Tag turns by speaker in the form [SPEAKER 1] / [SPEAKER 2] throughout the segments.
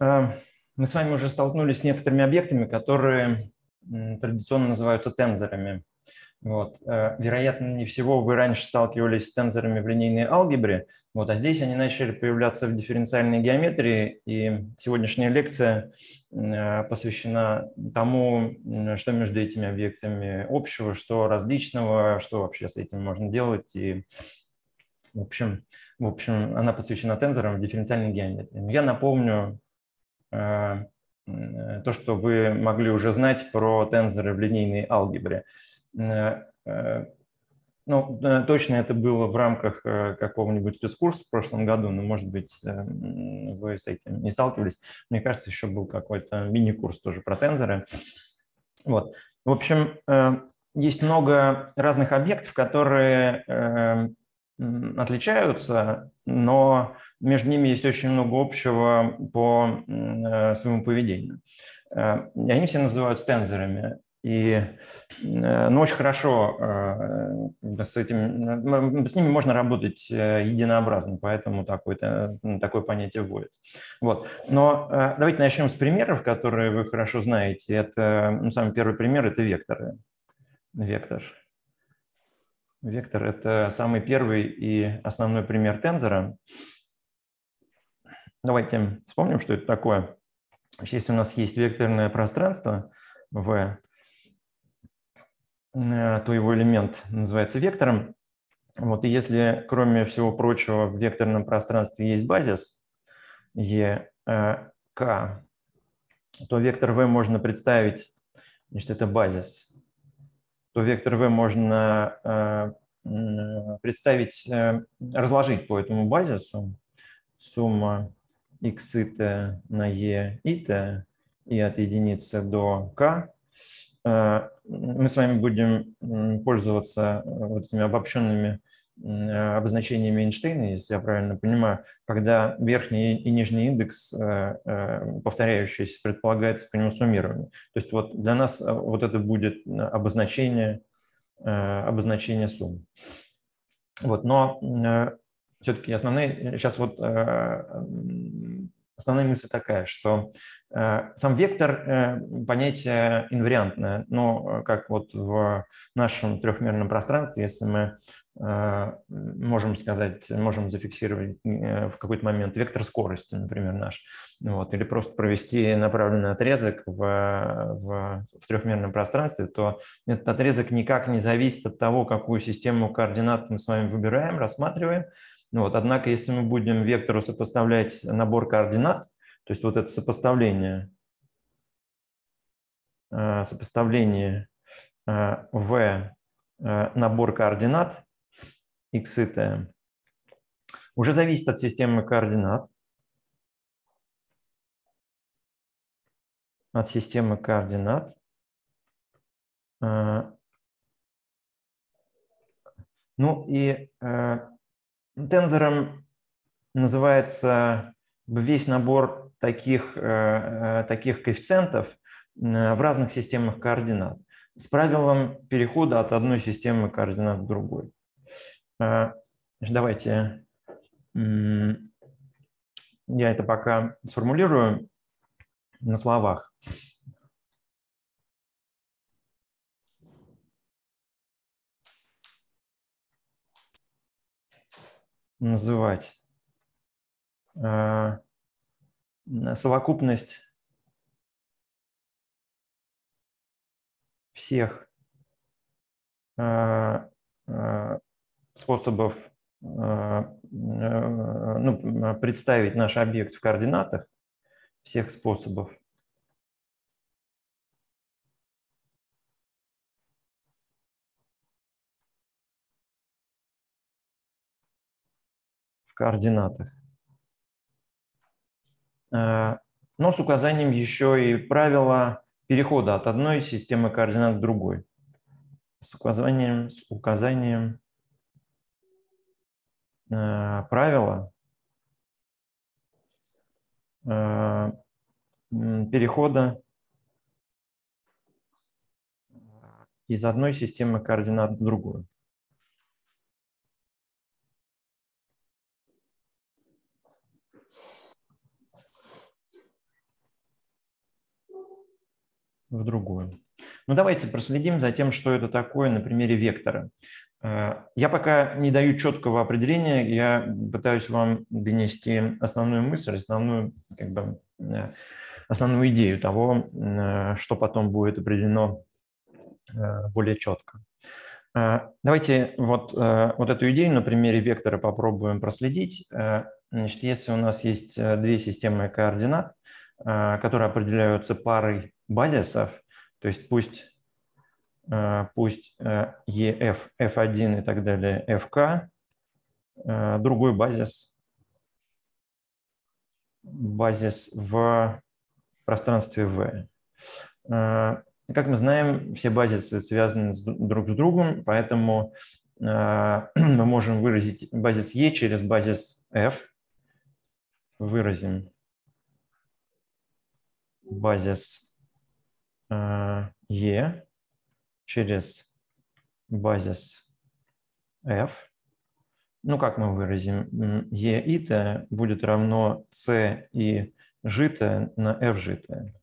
[SPEAKER 1] э, мы с вами уже столкнулись с некоторыми объектами, которые традиционно называются тензорами. Вот. Э, вероятно, не всего вы раньше сталкивались с тензорами в линейной алгебре, вот, а здесь они начали появляться в дифференциальной геометрии, и сегодняшняя лекция э, посвящена тому, что между этими объектами общего, что различного, что вообще с этим можно делать. И, в общем, в общем она посвящена тензорам в дифференциальной геометрии. Я напомню то, что вы могли уже знать про тензоры в линейной алгебре. Э, э, ну, точно это было в рамках э, какого-нибудь спецкурса в прошлом году, но, может быть, вы с этим не сталкивались. Мне кажется, еще был какой-то мини-курс тоже про тензоры. Вот. В общем, есть много разных объектов, которые отличаются, но между ними есть очень много общего по своему поведению. И они все называются тензорами. И э, ну, очень хорошо э, с, этим, с ними можно работать э, единообразно, поэтому такое, такое понятие вводится. Вот. Но давайте начнем с примеров, которые вы хорошо знаете. Это, ну, самый первый пример – это векторы. Вектор. Вектор – это самый первый и основной пример тензора. Давайте вспомним, что это такое. Если у нас есть векторное пространство V, Э, то его элемент называется вектором. Вот, и если, кроме всего прочего, в векторном пространстве есть базис E, K, то вектор V можно представить, значит, это базис, то вектор V можно э, представить, э, разложить по этому базису. Сумма x и t на e и t и от единицы до k Э, мы с вами будем пользоваться вот этими обобщенными обозначениями Эйнштейна, если я правильно понимаю, когда верхний и нижний индекс, повторяющийся, предполагается по нему суммирование. То есть вот для нас вот это будет обозначение, обозначение суммы. Вот, но все-таки основные, сейчас вот основная мысль такая, что э, сам вектор э, – понятие инвариантное, но э, как вот в нашем трехмерном пространстве, если мы можем сказать, можем зафиксировать в какой-то момент вектор скорости, например, наш, вот, или просто провести направленный отрезок в, в, в трехмерном пространстве, то этот отрезок никак не зависит от того, какую систему координат мы с вами выбираем, рассматриваем, вот, однако, если мы будем вектору сопоставлять набор координат, то есть вот это сопоставление, э, сопоставление э, в э, набор координат x и t уже зависит от системы координат, от системы координат. Ну и Тензором называется весь набор таких, э, э, таких коэффициентов в разных системах координат с правилом перехода от одной системы координат к другой. Э, давайте я это пока сформулирую на словах. Называть э, совокупность всех э, э, способов ну, представить наш объект в координатах, всех способов, координатах. Э, но с указанием еще и правила перехода от одной системы координат к другой. С указанием, с указанием э, правила э, перехода из одной системы координат в другую. В другую. Ну, давайте проследим за тем, что это такое на примере вектора. Э, я пока не даю четкого определения, я пытаюсь вам донести основную мысль, основную, как бы, э, основную идею того, э, что потом будет определено более четко. Давайте вот, вот эту идею на примере вектора попробуем проследить. Значит, если у нас есть две системы координат, которые определяются парой базисов, то есть пусть Э, пусть EF, э, F1 и так далее, FK, э, другой базис, базис в пространстве V. Как мы знаем, все базисы связаны друг с другом, поэтому мы можем выразить базис E через базис F. Выразим базис E через базис f. Ну, как мы выразим? e итое будет равно c и житое на f житое.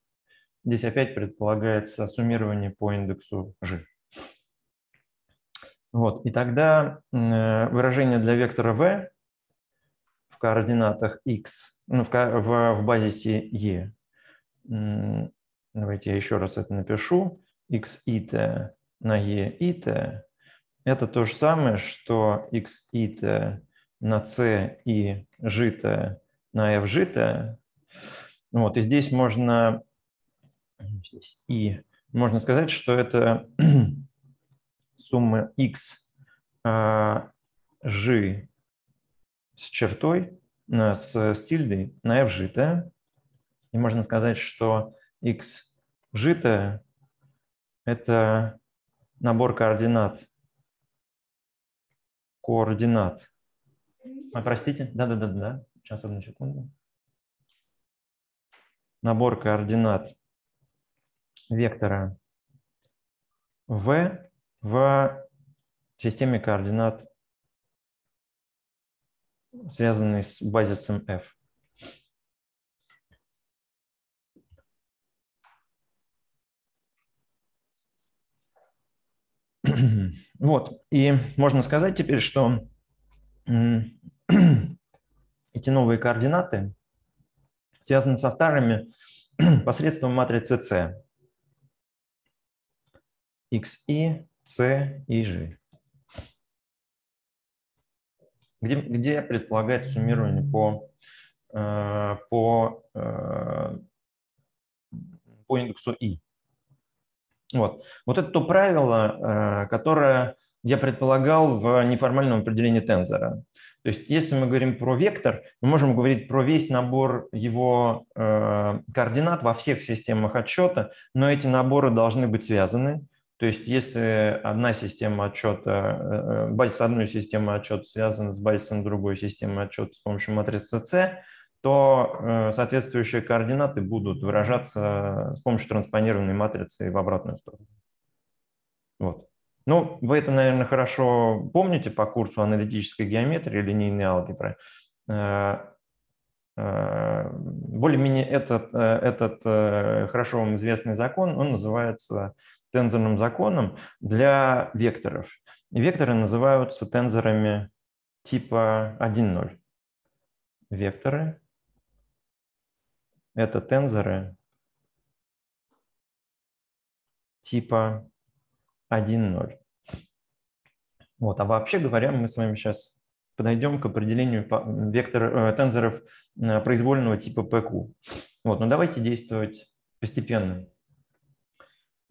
[SPEAKER 1] Здесь опять предполагается суммирование по индексу g. Вот, и тогда выражение для вектора v в координатах x, ну, в, в, в базисе e. Давайте я еще раз это напишу x it на e it это то же самое, что x it на c и житое на f житое. Вот, и здесь можно здесь и можно сказать, что это сумма x а, g с чертой, с, с на f житое. И можно сказать, что x житое это набор координат. Координат. А, простите? Да-да-да-да. Сейчас, одну секунду. Набор координат вектора v в системе координат, связанной с базисом f. Вот, и можно сказать теперь, что эти новые координаты связаны со старыми посредством матрицы C. XI, C и G. Где, где предполагается суммирование по, э, по, э, по индексу I. Вот. вот это то правило, э, которое я предполагал в неформальном определении тензора. То есть если мы говорим про вектор, мы можем говорить про весь набор его э, координат во всех системах отсчета, но эти наборы должны быть связаны. То есть если одна система отчета, э, базис одной системы отчета связана с базисом другой системы отчета с помощью матрицы C, то э, соответствующие координаты будут выражаться с помощью транспонированной матрицы в обратную сторону. Вот. Ну, вы это, наверное, хорошо помните по курсу аналитической геометрии, линейной алгебры. Э, э, более-менее этот, этот хорошо вам известный закон, он называется тензорным законом для векторов. Векторы называются тензорами типа 1.0. Векторы это тензоры типа 1.0. Вот, а вообще говоря, мы с вами сейчас подойдем к определению вектор, э, тензоров э, произвольного типа PQ. Вот, но давайте действовать постепенно.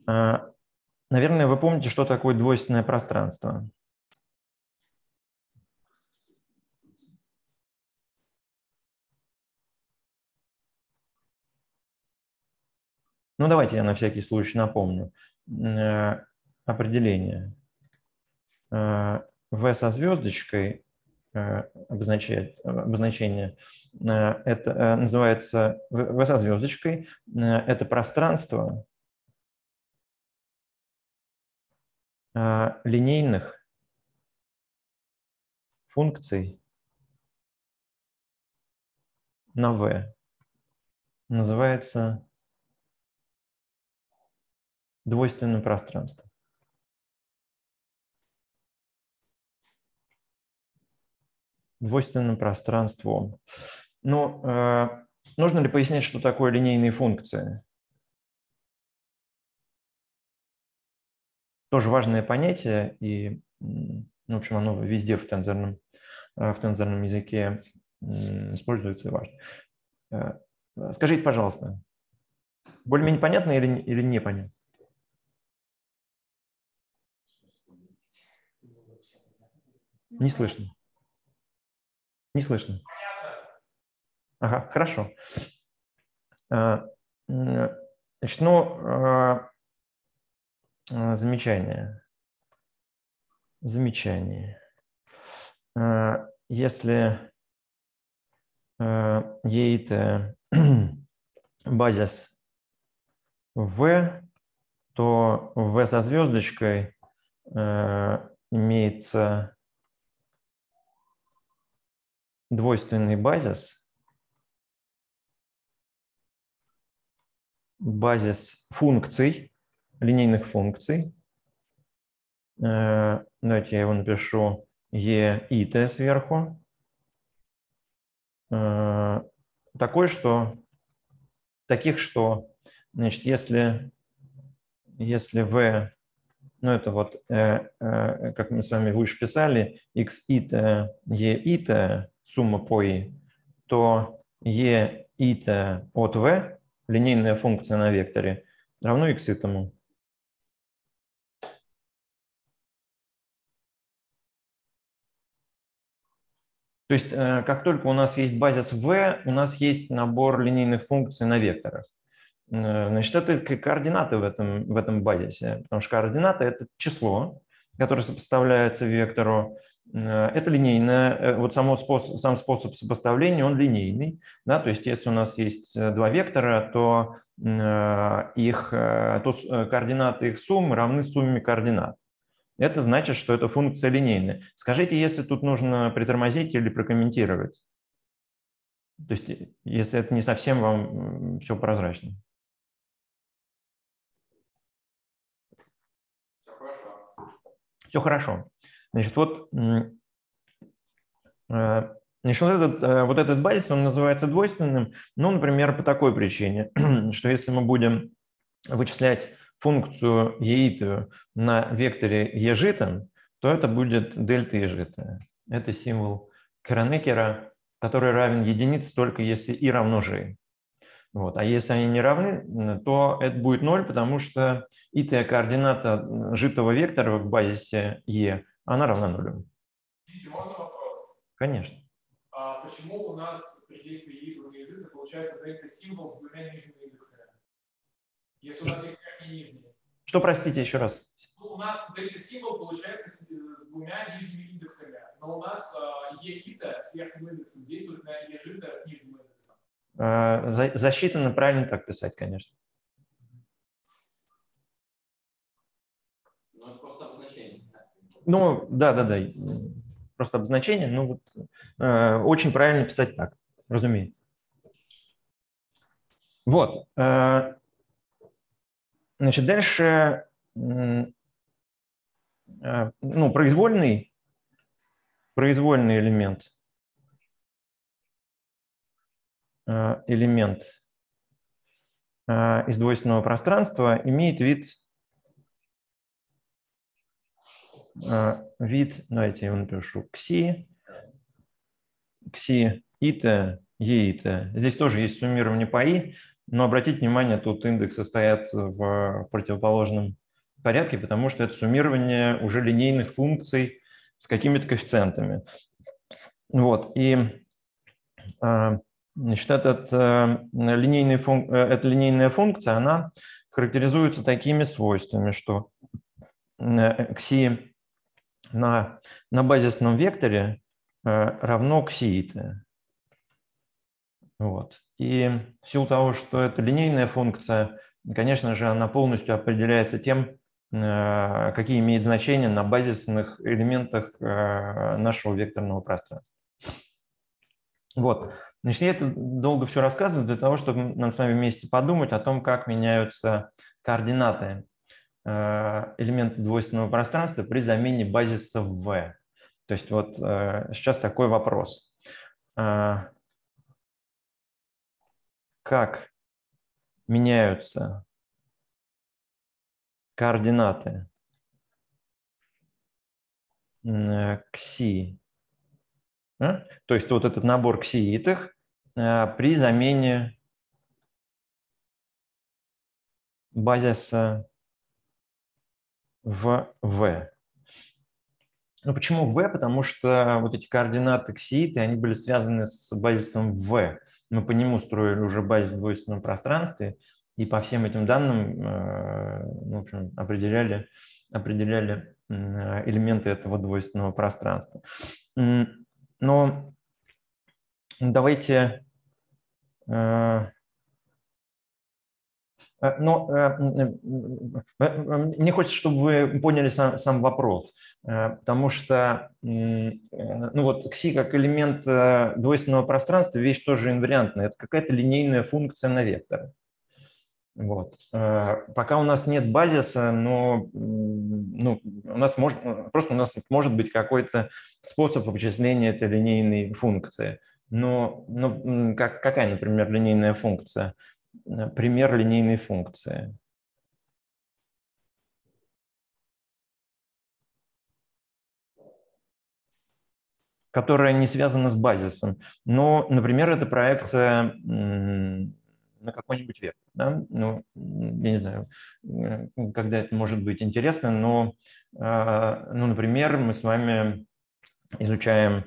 [SPEAKER 1] А, наверное, вы помните, что такое двойственное пространство. Ну, давайте я на всякий случай напомню. Э, определение. Э, v со звездочкой э, обозначает, обозначение, это называется V со звездочкой, это пространство линейных функций на V. Называется двойственным пространством. Двойственным пространством. Ну, э, нужно ли пояснять, что такое линейные функции? Тоже важное понятие, и, ну, в общем, оно везде в тензорном, э, в тензорном языке используется и важно. Э, скажите, пожалуйста, более-менее понятно или, или непонятно? Не слышно. Не слышно. Ага, хорошо. А, значит, ну, а, а, замечание. Замечание. Если ейт базис v, то v со звездочкой имеется двойственный базис, базис функций, линейных функций. Э, давайте я его напишу e и t сверху. Э, такой, что таких, что значит, если, если v ну, это вот, э, как мы с вами выше писали, x ita, e ita, сумма по i, то e ita от v, линейная функция на векторе, равно x итому. То есть, э, как только у нас есть базис v, у нас есть набор линейных функций на векторах. Э, значит, это координаты в этом, в этом базисе, потому что координаты – это число, которое сопоставляется вектору. Э, это линейное, э, вот само способ, сам способ сопоставления, он линейный. Да? То есть если у нас есть два вектора, то, их, то координаты их суммы равны сумме координат. Это значит, что эта функция линейная. Скажите, если тут нужно притормозить или прокомментировать. То есть, если это не совсем вам все прозрачно. Все хорошо. Значит, вот, э, значит, вот, этот, э, вот этот базис, он называется двойственным, ну, например, по такой причине, что если мы будем вычислять функцию еитую на векторе ежитом, то это будет дельта ежитая. Это символ Кранекера, который равен единице только если и равно g. Вот. А если они не равны, то это будет 0, потому что итая координата житого вектора в базисе e, она равна нулю.
[SPEAKER 2] Видите, можно вопрос?
[SPEAKER 1] Конечно.
[SPEAKER 2] А почему у нас при действии и жита получается дельта символ с двумя нижними индексами? Если у нас есть верхний и нижний.
[SPEAKER 1] Что, простите, еще раз?
[SPEAKER 2] Ну, у нас дельта символ получается с, с двумя нижними индексами, но у нас e ита с верхним индексом действует на e жита с нижним индексом.
[SPEAKER 1] Э, засчитано правильно так писать, конечно.
[SPEAKER 3] Ну, это просто обозначение.
[SPEAKER 1] Ну, да, да, да. Просто обозначение. Ну, вот, э, очень правильно писать так, разумеется. Вот. Э, значит, дальше э, ну, произвольный, произвольный элемент Э, элемент э, из двойственного пространства имеет вид, э, вид, давайте я его напишу, кси, кси ита, еита. Здесь тоже есть суммирование по и, но обратите внимание, тут индексы стоят в противоположном порядке, потому что это суммирование уже линейных функций с какими-то коэффициентами. Вот, и Значит, этот, э, линейный функ, э, эта линейная функция, она характеризуется такими свойствами, что кси на, на базисном векторе э, равно кси Вот. И в силу того, что это линейная функция, конечно же, она полностью определяется тем, какие имеют значения на базисных элементах нашего векторного пространства. Вот. Значит, я это долго все рассказываю для того, чтобы нам с вами вместе подумать о том, как меняются координаты элементы двойственного пространства при замене базиса в V. То есть вот сейчас такой вопрос. Как меняются координаты кси, то есть вот этот набор ксиитых при замене базиса в V. Ну, почему V? Потому что вот эти координаты ксииты, они были связаны с базисом V. Мы по нему строили уже базис в двойственном пространстве, и по всем этим данным э, ну, в общем, определяли, определяли элементы этого двойственного пространства. Но давайте э, Э, но э, э, мне хочется, чтобы вы поняли сам, сам вопрос, потому что ну вот кси как элемент двойственного пространства вещь тоже инвариантная. Это какая-то линейная функция на векторы. Вот. Пока у нас нет базиса, но ну, у нас может, просто у нас может быть какой-то способ вычисления этой линейной функции. Но ну, как, какая, например, линейная функция? Э, пример линейной функции. которая не связана с базисом. Но, например, это проекция на какой-нибудь вектор. Да? Ну, я не знаю, э, когда это может быть интересно, но, э, ну, например, мы с вами изучаем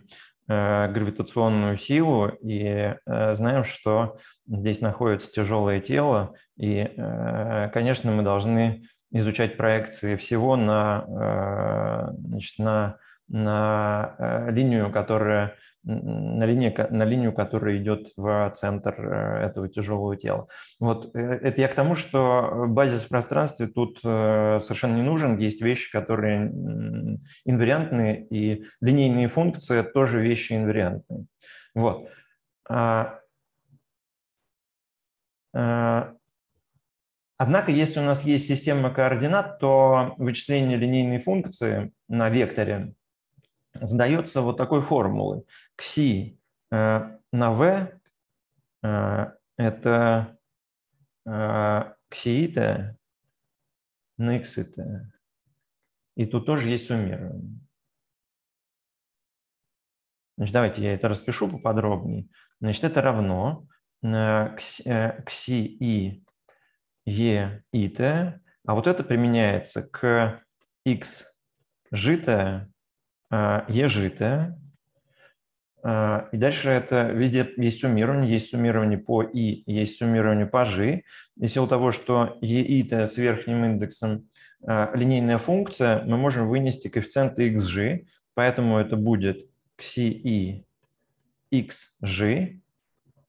[SPEAKER 1] гравитационную силу и э, знаем, что здесь находится тяжелое тело, и, э, конечно, мы должны изучать проекции всего на, значит, на, на линию, которая на, линии, на линию, которая идет в центр э, этого тяжелого тела. Вот э, это я к тому, что базис в пространстве тут э, совершенно не нужен. Есть вещи, которые инвариантные, и линейные функции тоже вещи инвариантные. Вот. А, а, однако, если у нас есть система координат, то вычисление линейной функции на векторе задается вот такой формулой. Кси э, на v э, это э, ксиита на иксита. И тут тоже есть суммирование. Значит, давайте я это распишу поподробнее. Значит, это равно кси и е ит, а вот это применяется к x житое е житое, а, и дальше это везде есть суммирование, есть суммирование по и, есть суммирование по g. И в силу того, что ei с верхним индексом а, линейная функция, мы можем вынести коэффициенты xg, поэтому это будет xi xg.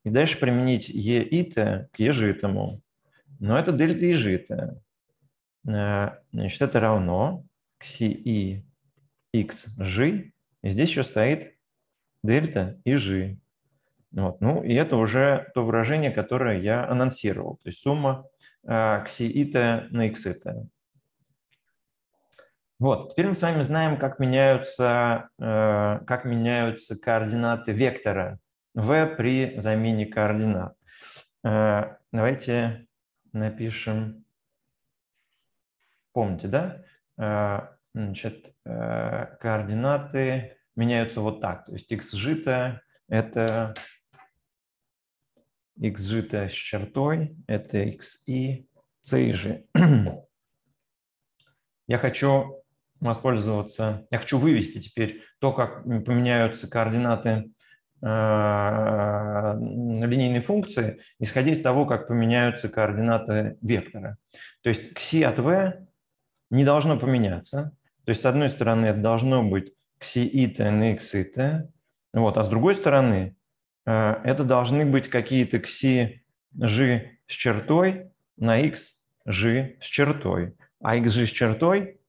[SPEAKER 1] И дальше применить ei к ежитому. Но это дельта ежитая. Значит, это равно xi xg. И здесь еще стоит дельта и g. Вот. Ну, и это уже то выражение, которое я анонсировал, то есть сумма э, ксиита на иксита. Вот, теперь мы с вами знаем, как меняются, э, как меняются координаты вектора v при замене координат. Э, давайте напишем, помните, да? Значит, э, координаты меняются вот так. То есть x жито – это x жито с чертой, это x и c g. Я хочу воспользоваться, я хочу вывести теперь то, как поменяются координаты э, линейной функции, исходя из того, как поменяются координаты вектора. То есть кси от v не должно поменяться. То есть, с одной стороны, это должно быть ксиита на иксита. Вот. А с другой стороны, э, это должны быть какие-то кси g с чертой на x g с чертой. А xg с чертой,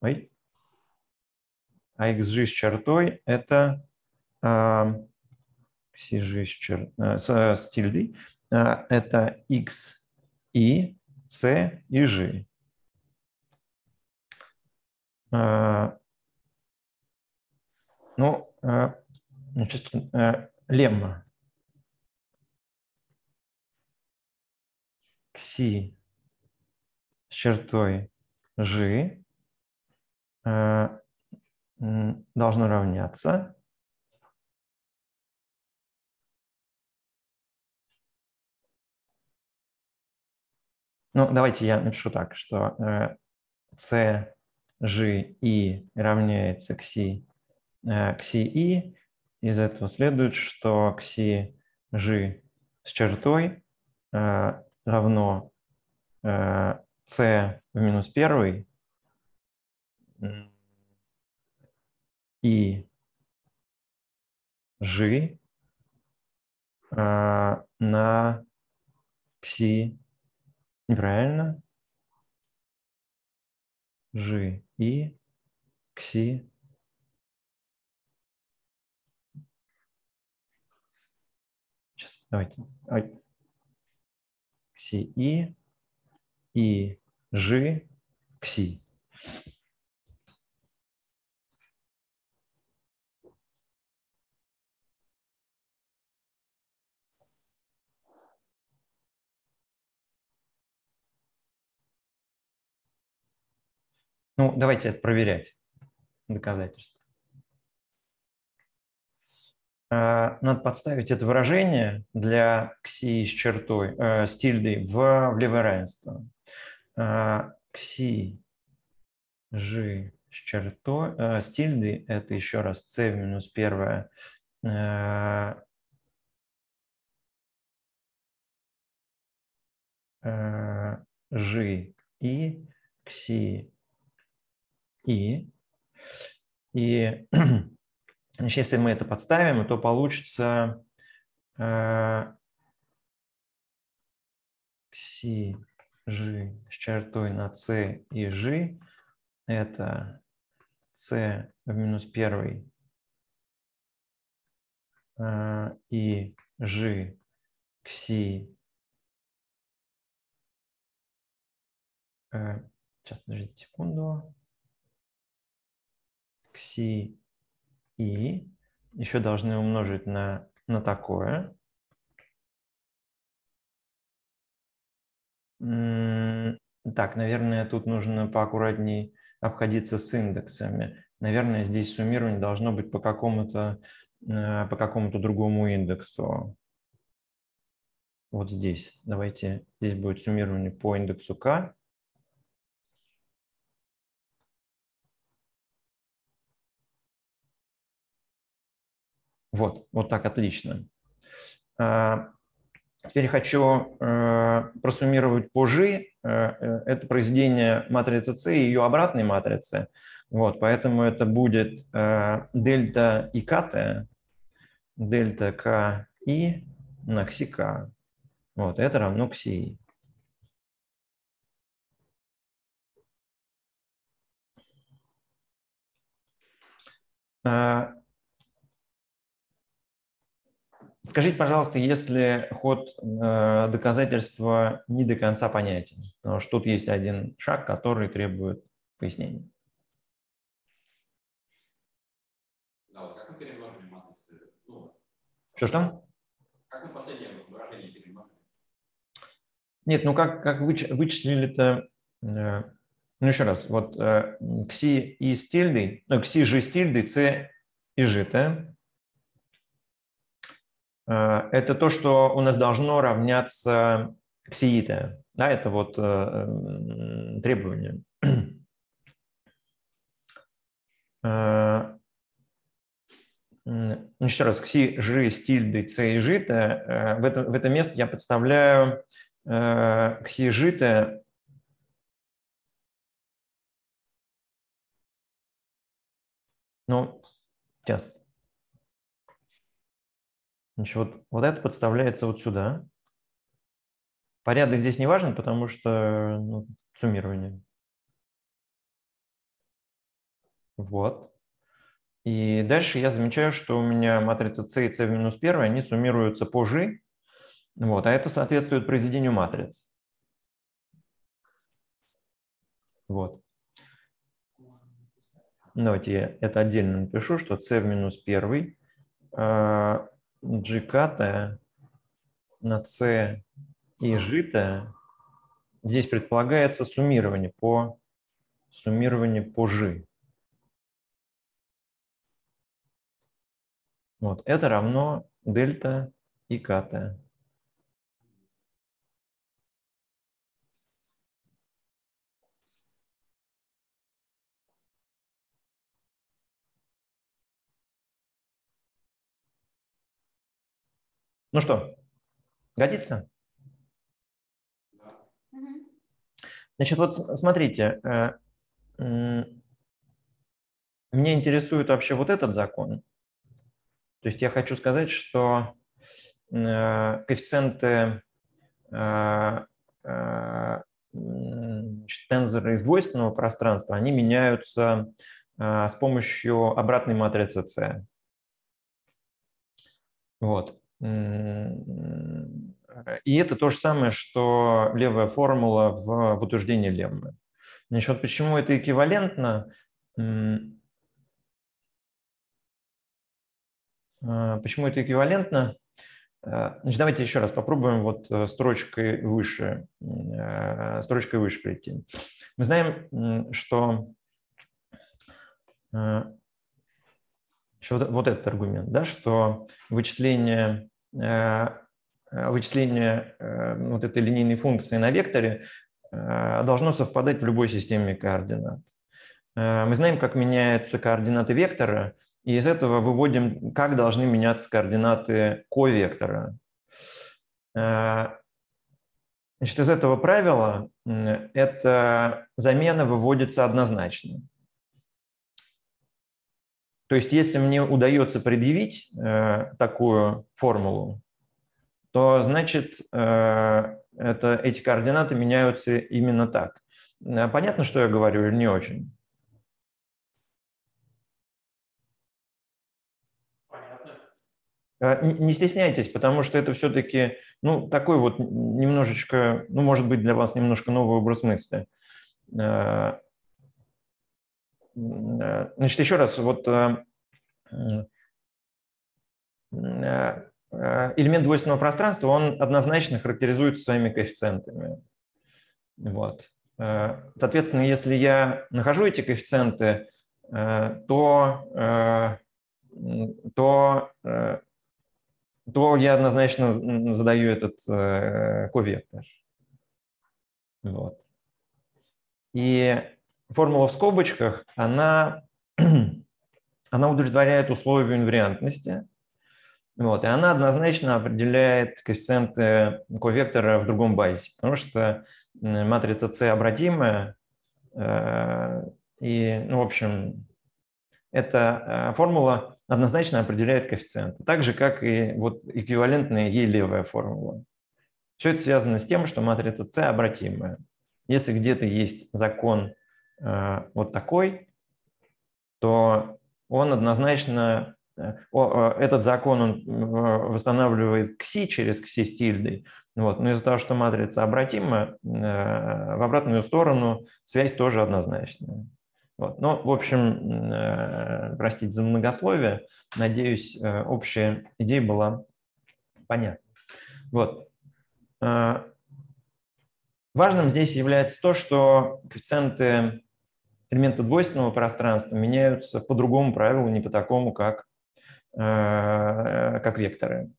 [SPEAKER 1] ой, а xg с чертой это э, cg с, чер, э, с, с тильдой, это x и c и g. э, ну, э, значит, э, лемма. Кси. С чертой G должно равняться. Ну, давайте я напишу так, что э, G, I равняется кси, э, кси I. Из этого следует, что кси G с чертой э, равно э, C в минус первый и G э, на кси Неправильно. Жи и кси. Сейчас, давайте. Кси и и жи кси. Ну, давайте это проверять, доказательства. А, надо подставить это выражение для кси с чертой, э, с тильдой в, в левое равенство. Э, кси ж с чертой, э, с тильдой, это еще раз c минус первое, э, э, ж и кси и. И значит, если мы это подставим, то получится э, кси g с чертой на c и g. Это c в минус первый э, и g кси э, Сейчас, подождите секунду кси и еще должны умножить на, на такое. Так, наверное, тут нужно поаккуратнее обходиться с индексами. Наверное, здесь суммирование должно быть по какому-то э, по какому-то другому индексу. Вот здесь. Давайте, здесь будет суммирование по индексу k. Вот, вот так отлично. А, теперь хочу э, просуммировать по G. Э, э, это произведение матрицы C и ее обратной матрицы. Вот, поэтому это будет дельта и КТ, дельта К и на К. Вот, это равно кси. Скажите, пожалуйста, если ход э, доказательства не до конца понятен, потому что тут есть один шаг, который требует пояснения.
[SPEAKER 3] Да, вот как мы перемножили матрицу? Ну,
[SPEAKER 1] Что-что?
[SPEAKER 3] Как мы последнее выражение перемножили?
[SPEAKER 1] Нет, ну как, как выч, вычислили-то... Э, ну еще раз, вот э, кси и с тильдой, ну, кси же с тильдой, c и ж, да? Э, это то, что у нас должно равняться ксиита. Да, это вот э, требование. Э, еще раз, кси, жи, стильды, ц и жита. В это, в это место я подставляю кси жита Ну, сейчас. Значит, вот, вот это подставляется вот сюда. Порядок здесь не важен, потому что ну, суммирование. Вот. И дальше я замечаю, что у меня матрица C и C в минус 1, они суммируются по G. Вот, а это соответствует произведению матриц. Вот. Давайте я это отдельно напишу, что c в минус 1 катая на c и житая. Здесь предполагается суммирование по суммирование по g. Вот, это равно дельта и катая. Ну что, годится? Значит, вот смотрите, э, меня интересует вообще вот этот закон. То есть я хочу сказать, что э, коэффициенты э, тензора из двойственного пространства, они меняются с помощью обратной матрицы C. Вот. И это то же самое, что левая формула в, в утверждении леммы. Значит, почему это эквивалентно? А, почему это эквивалентно? А, значит, давайте еще раз попробуем вот э, строчкой выше, э, строчкой выше прийти. Мы знаем, что э, вот, вот этот аргумент, да, что вычисление Э, вычисление э, вот этой линейной функции на векторе э, должно совпадать в любой системе координат. Мы знаем, как меняются координаты вектора, и из этого выводим, как должны меняться координаты ковектора. Значит, из этого правила эта замена выводится однозначно. То есть, если мне удается предъявить такую формулу, то значит э, это, эти координаты меняются именно так. Э, понятно, что я говорю или не очень?
[SPEAKER 2] Понятно.
[SPEAKER 1] Э, не стесняйтесь, потому что это все-таки, ну, такой вот немножечко, ну, может быть, для вас немножко новый образ мысли. Значит, еще раз, вот Э, элемент двойственного пространства, он однозначно характеризуется своими коэффициентами. Вот. Э, соответственно, если я нахожу эти коэффициенты, э, то, то, то я однозначно задаю этот ковектор. Вот. И формула в скобочках, она, она удовлетворяет условию инвариантности – вот, и она однозначно определяет коэффициенты ковектора в другом базе, потому что матрица С обратимая, э, и, ну, в общем, эта э, формула однозначно определяет коэффициенты, так же, как и вот эквивалентная ей левая формула. Все это связано с тем, что матрица С обратимая. Если где-то есть закон вот такой, то он однозначно Э, этот закон он восстанавливает кси через кси с тильдой. Вот. Но из-за того, что матрица обратима, э, в обратную сторону связь тоже однозначная. Вот. Ну, в общем, э, простите за многословие, надеюсь, общая идея была понятна. Вот. Важным здесь является то, что коэффициенты элемента двойственного пространства меняются по другому правилу, не по такому, как Э, как векторы.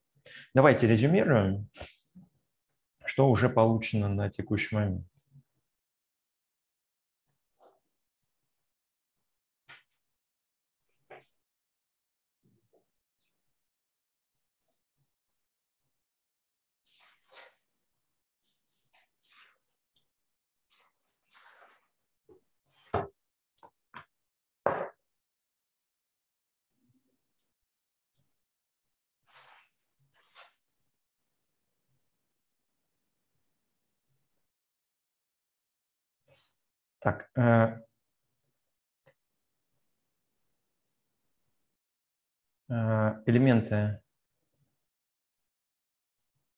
[SPEAKER 1] Давайте резюмируем, что уже получено на текущий момент. Так, э, э, элементы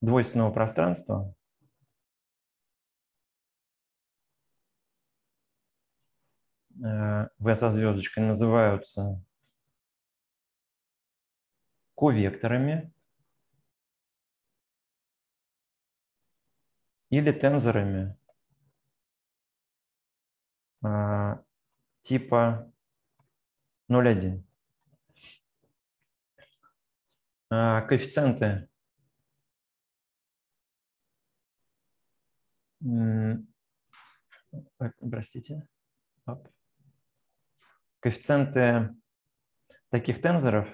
[SPEAKER 1] двойственного пространства. V со звездочкой называются ковекторами или тензорами типа 0,1. Коэффициенты. Простите, коэффициенты таких тензоров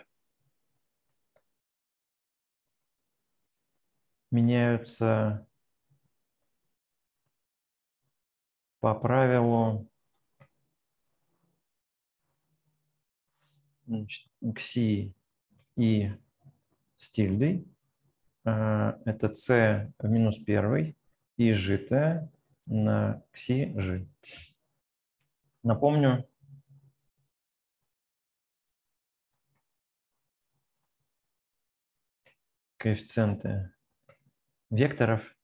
[SPEAKER 1] меняются по правилу значит, кси и с тильдой. А, это c в минус первый и житое на кси g. Напомню, коэффициенты векторов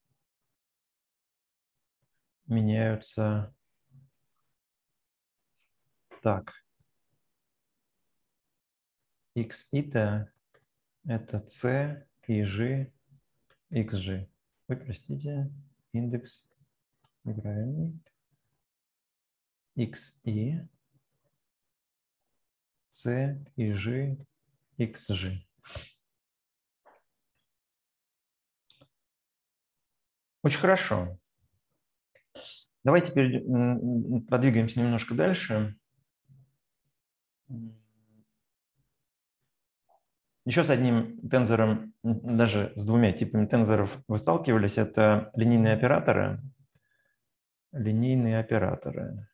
[SPEAKER 1] меняются так. X ита это c и g xg. Вы простите, индекс неправильный. x и c и g xg. Очень хорошо. Давайте теперь подвигаемся немножко дальше. Еще с одним тензором, даже с двумя типами тензоров вы сталкивались, это линейные операторы. Линейные операторы.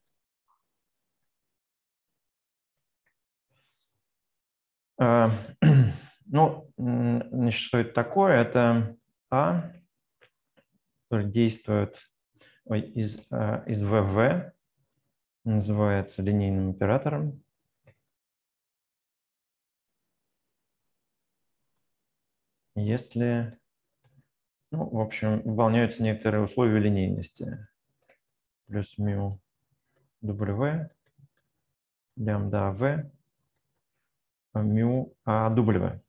[SPEAKER 1] А, ну, значит, что это такое? Это А, который действует из, а, из ВВ, называется линейным оператором. Если, ну, в общем, выполняются некоторые условия линейности. Плюс мю W, лямбда V, мю W.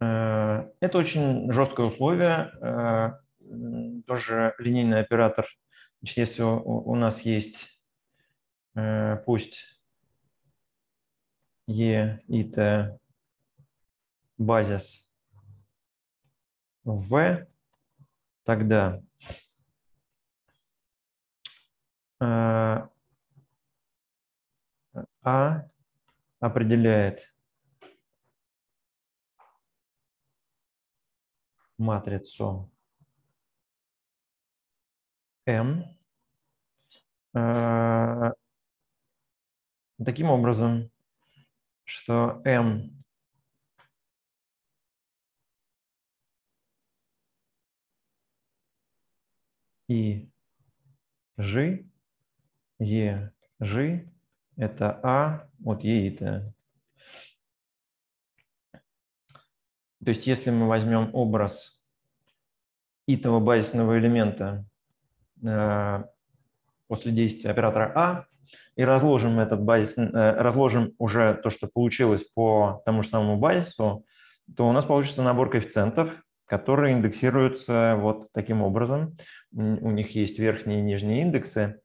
[SPEAKER 1] Э, это очень жесткое условие, э, тоже линейный оператор. Значит, если у нас есть, э, пусть E и базис V, тогда А определяет матрицу M э, таким образом, что M и G, E, G – это А от Е и Т. То есть если мы возьмем образ итого базисного элемента э, после действия оператора А и разложим этот базис, э, разложим уже то, что получилось по тому же самому базису, то у нас получится набор коэффициентов, которые индексируются вот таким образом. У них есть верхние и нижние индексы.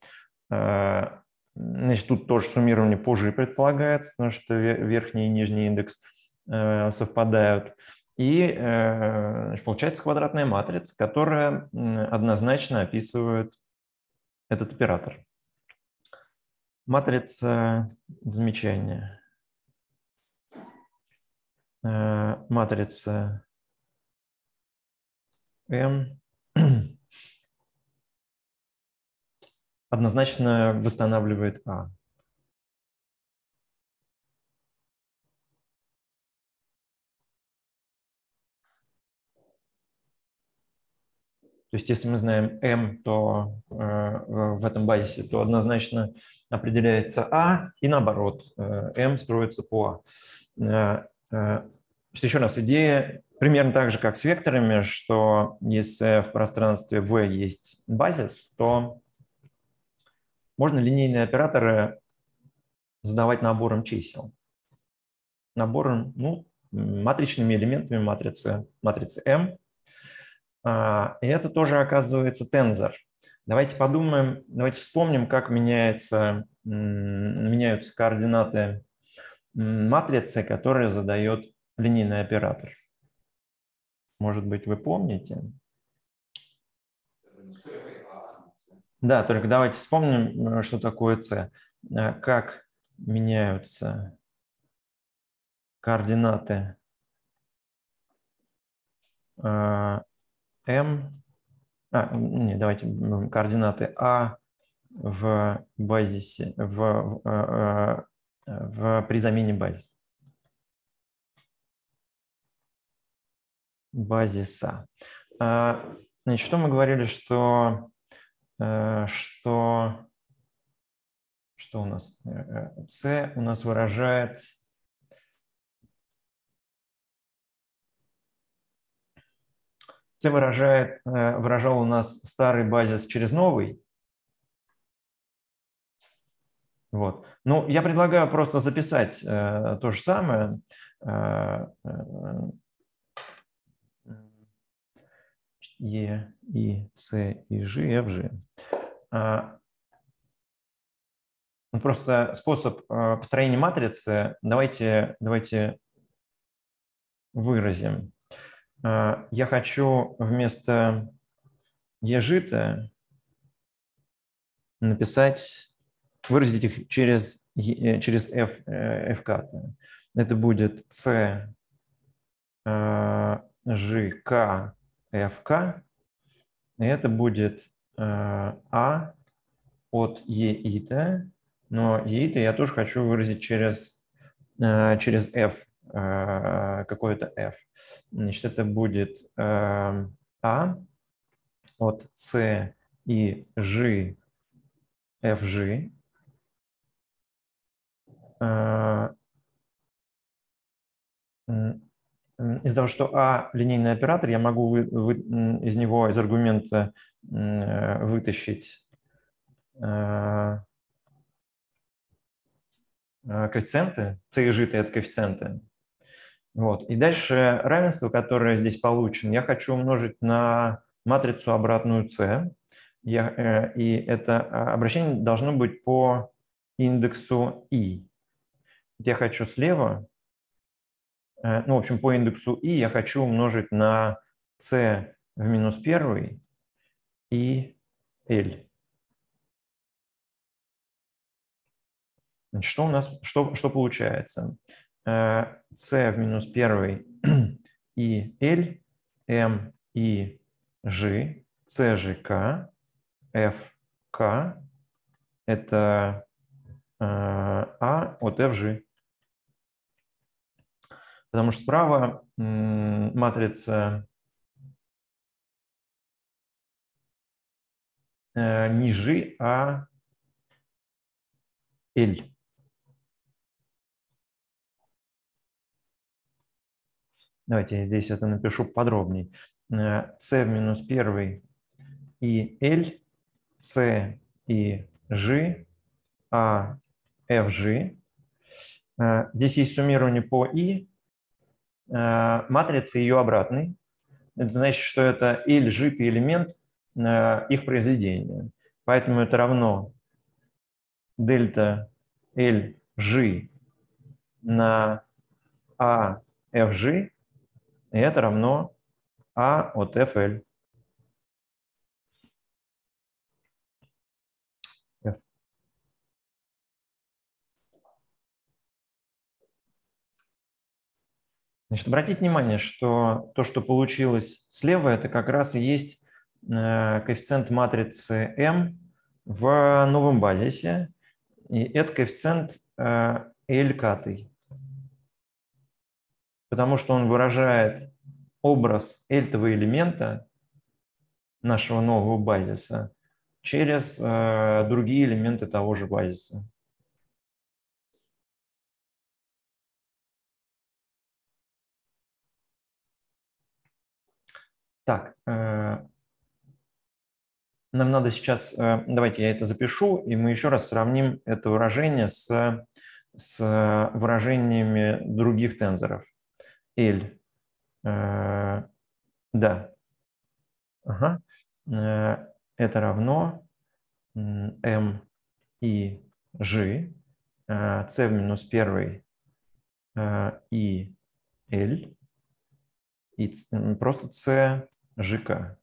[SPEAKER 1] Э, значит, тут тоже суммирование позже предполагается, потому что верхний и нижний индекс совпадают. И э, получается квадратная матрица, которая однозначно описывает этот оператор. Матрица замечания. Э, матрица M однозначно восстанавливает А. То есть если мы знаем m, то э, в этом базисе, то однозначно определяется a, и наоборот, э, m строится по a. Э, еще раз, идея примерно так же, как с векторами, что если в пространстве v есть базис, то можно линейные операторы задавать набором чисел. Набором, ну, матричными элементами матрицы, матрицы M. А, и это тоже оказывается тензор. Давайте подумаем, давайте вспомним, как меняется, меняются координаты матрицы, которые задает линейный оператор. Может быть, вы помните? Да, только давайте вспомним, э, что такое c. Э, как меняются координаты э, m, а, не, давайте координаты a в базисе, в, в, в, при замене базис. Базиса. А, значит, что мы говорили, что, что что у нас? C у нас выражает C выражает, выражал у нас старый базис через новый. Вот. Ну, я предлагаю просто записать э, то же самое. Э, e, I, C, и G, F, G. Ну, просто способ э, построения матрицы давайте, давайте выразим. Э, я хочу вместо ежита написать, выразить их через, э, через f, fk. Это будет c g k fk. Это будет a от e ита но яйто я тоже хочу выразить через, э, через f, э, какое-то f. Значит, это будет э, от c и g fg. Из-за того, что А линейный оператор, я могу вы, вы, из него, из аргумента вытащить Э, коэффициенты, c и житые – это коэффициенты. Вот. И дальше равенство, которое здесь получено, я хочу умножить на матрицу обратную c. Я, э, и это а, обращение должно быть по индексу i. Я хочу слева, э, ну, в общем, по индексу i я хочу умножить на c в минус первый и l. Значит, что у нас, что, что получается? c э, в минус 1 и L, M и G, C, G, K, F, K – это А от F, G. Потому что справа матрица э, не G, а L. Давайте я здесь это напишу подробнее. c э, в минус 1 и L, C и G, A, F, G. Э, здесь есть суммирование по I, э, матрицы ее обратной. Это значит, что это L житый элемент их произведения. Поэтому это равно дельта L G на A F G и это равно А от FL. Значит, обратите внимание, что то, что получилось слева, это как раз и есть э, коэффициент матрицы M в новом базисе. И это коэффициент L э, катый потому что он выражает образ эльтового элемента нашего нового базиса через э, другие элементы того же базиса. Так, э, нам надо сейчас, э, давайте я это запишу, и мы еще раз сравним это выражение с, с выражениями других тензоров. L. Э, да. Ага. Это равно m и g, c в минус первый и L, и просто c ЖК.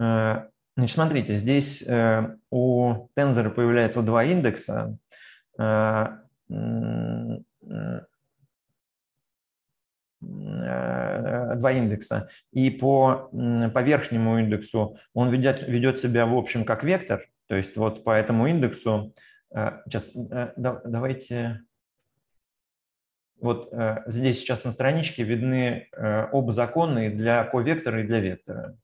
[SPEAKER 1] Э, значит, смотрите, здесь э, у тензора появляется два индекса. Э, два индекса. И по, по верхнему индексу он ведет, ведет себя, в общем, как вектор. То есть вот по этому индексу... Сейчас, давайте... Вот здесь сейчас на страничке видны оба законы для ковектора и для вектора.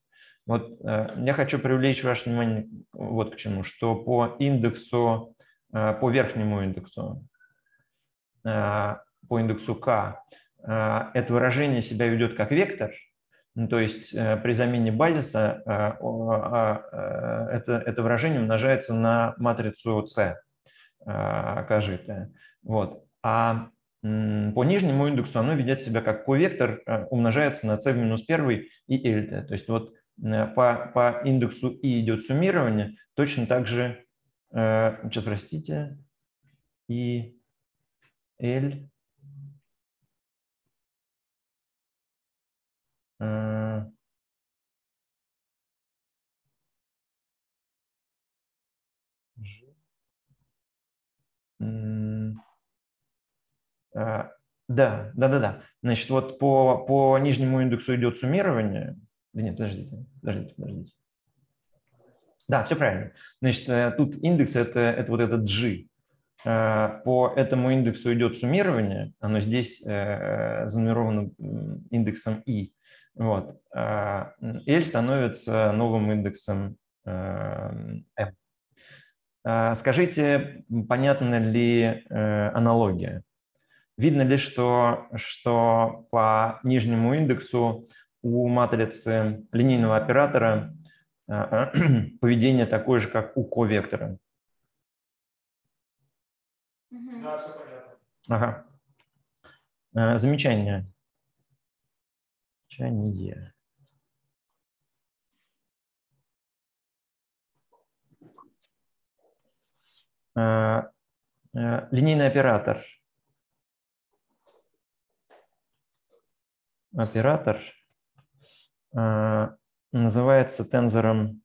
[SPEAKER 1] Вот э, я хочу привлечь ваше внимание вот к чему, что по индексу, э, по верхнему индексу, э, по индексу k, это выражение себя ведет как вектор, ну, то есть при замене базиса это, это выражение умножается на матрицу C кажитая. Вот. А по нижнему индексу оно ведет себя как ковектор, умножается на c в минус 1 и l. То есть вот Э, по, по индексу И идет суммирование, точно так же, э, сейчас, простите, И, L, э, Да, да, да, да. Значит, вот по, по нижнему индексу идет суммирование, да нет, подождите, подождите, подождите. Да, все правильно. Значит, э, тут индекс это, это вот этот G. Э, по этому индексу идет суммирование, оно здесь э, занумеровано индексом I. Вот. L становится новым индексом M. Скажите, понятна ли аналогия? Видно ли, что, что по нижнему индексу у матрицы линейного оператора а, поведение такое же, как у ковектора.
[SPEAKER 2] Да, все понятно.
[SPEAKER 1] Ага. А, замечание. Замечание. А, линейный оператор. Оператор а, называется тензором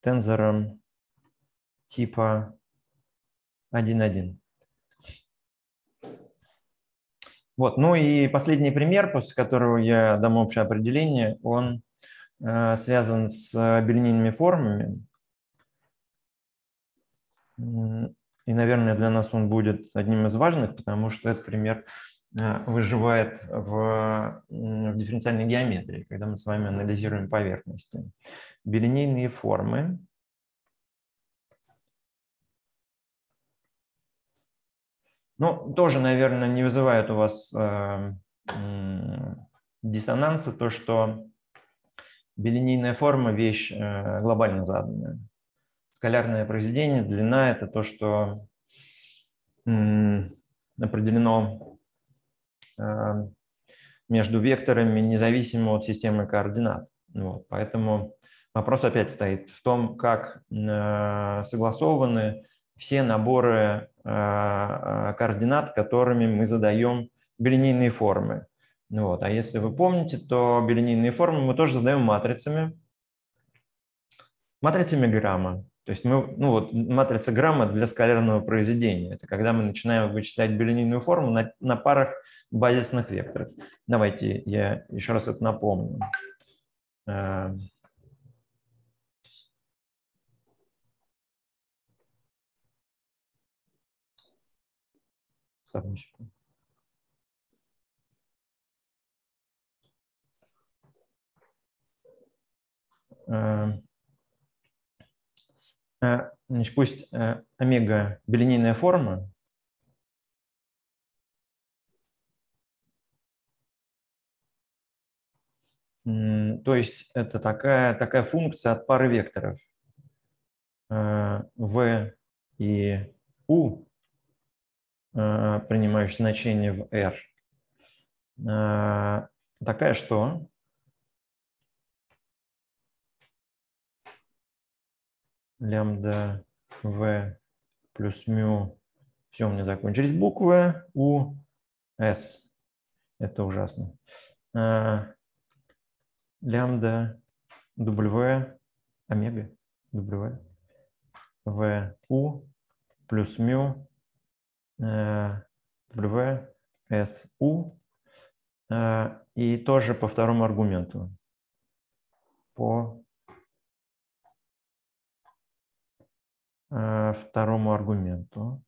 [SPEAKER 1] тензором типа 1.1. Вот, ну и последний пример, после которого я дам общее определение, он э, связан с билинейными формами. И, наверное, для нас он будет одним из важных, потому что этот пример Э, выживает в, в дифференциальной геометрии, когда мы с вами анализируем поверхности. Билинейные формы. Ну, тоже, наверное, не вызывает у вас э, диссонанса то, что билинейная форма – вещь э, глобально заданная. Скалярное произведение, длина – это то, что э, определено Эм, между векторами независимо от системы координат. Вот, поэтому вопрос опять стоит в том, как э, согласованы все наборы э, э, координат, которыми мы задаем билинейные формы. Вот. А если вы помните, то билинейные формы мы тоже задаем матрицами, матрицами грамма. То есть мы, ну вот матрица грамма для скалярного произведения. Это когда мы начинаем вычислять билинейную форму на, на парах базисных векторов. Давайте я еще раз это напомню. Секундочку. Uh... Э, значит, пусть э, омега билинейная форма, То есть это такая, такая функция от пары векторов v и u, принимающие значение в r. Такая что? Лямбда v плюс мю. Все, у меня закончились буквы. У, С. Это ужасно. А, лямбда W, омега W, В, У плюс мю э, W, S, U. Э, и тоже по второму аргументу. По второму аргументу.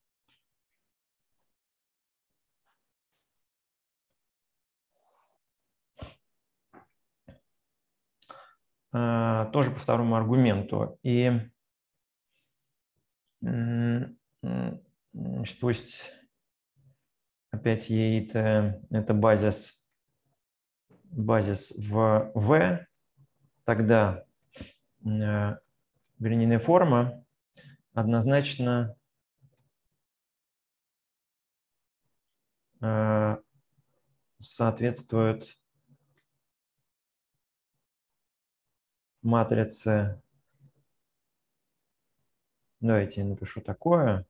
[SPEAKER 1] Э, тоже по второму аргументу. И значит, пусть опять ей это, это базис, базис в V, тогда э, форма однозначно э, соответствует матрице. Давайте я напишу такое.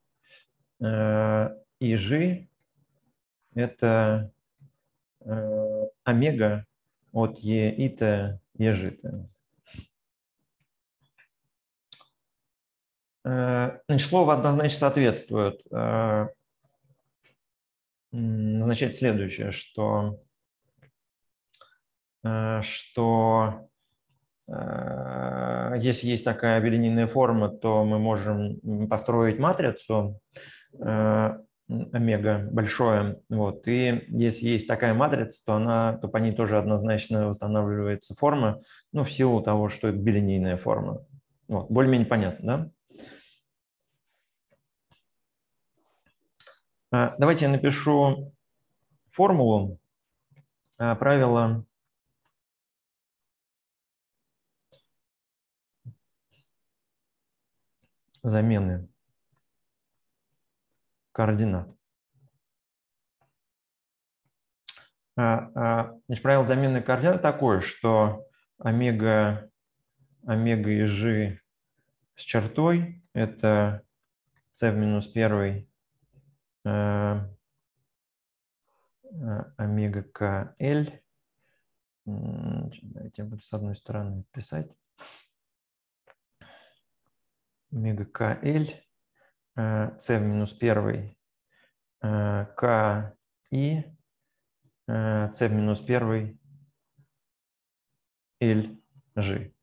[SPEAKER 1] Э, и G – это э, омега от Е ита ежита. Значит, слово однозначно соответствует. Означает следующее, что, что Э, если есть такая абелинийная форма, то мы можем построить матрицу э, омега большое. Вот. И если есть такая матрица, то, она, то по ней тоже однозначно восстанавливается форма, ну, в силу того, что это билинейная форма. Вот. Более-менее понятно, да? Давайте я напишу формулу правила замены координат. А, а, значит, правило замены координат такое, что омега, омега и g с чертой – это c в минус 1 э, омега к l. Давайте я буду с одной стороны писать. Омега к L, c в минус 1, к и. C в минус 1, L, G.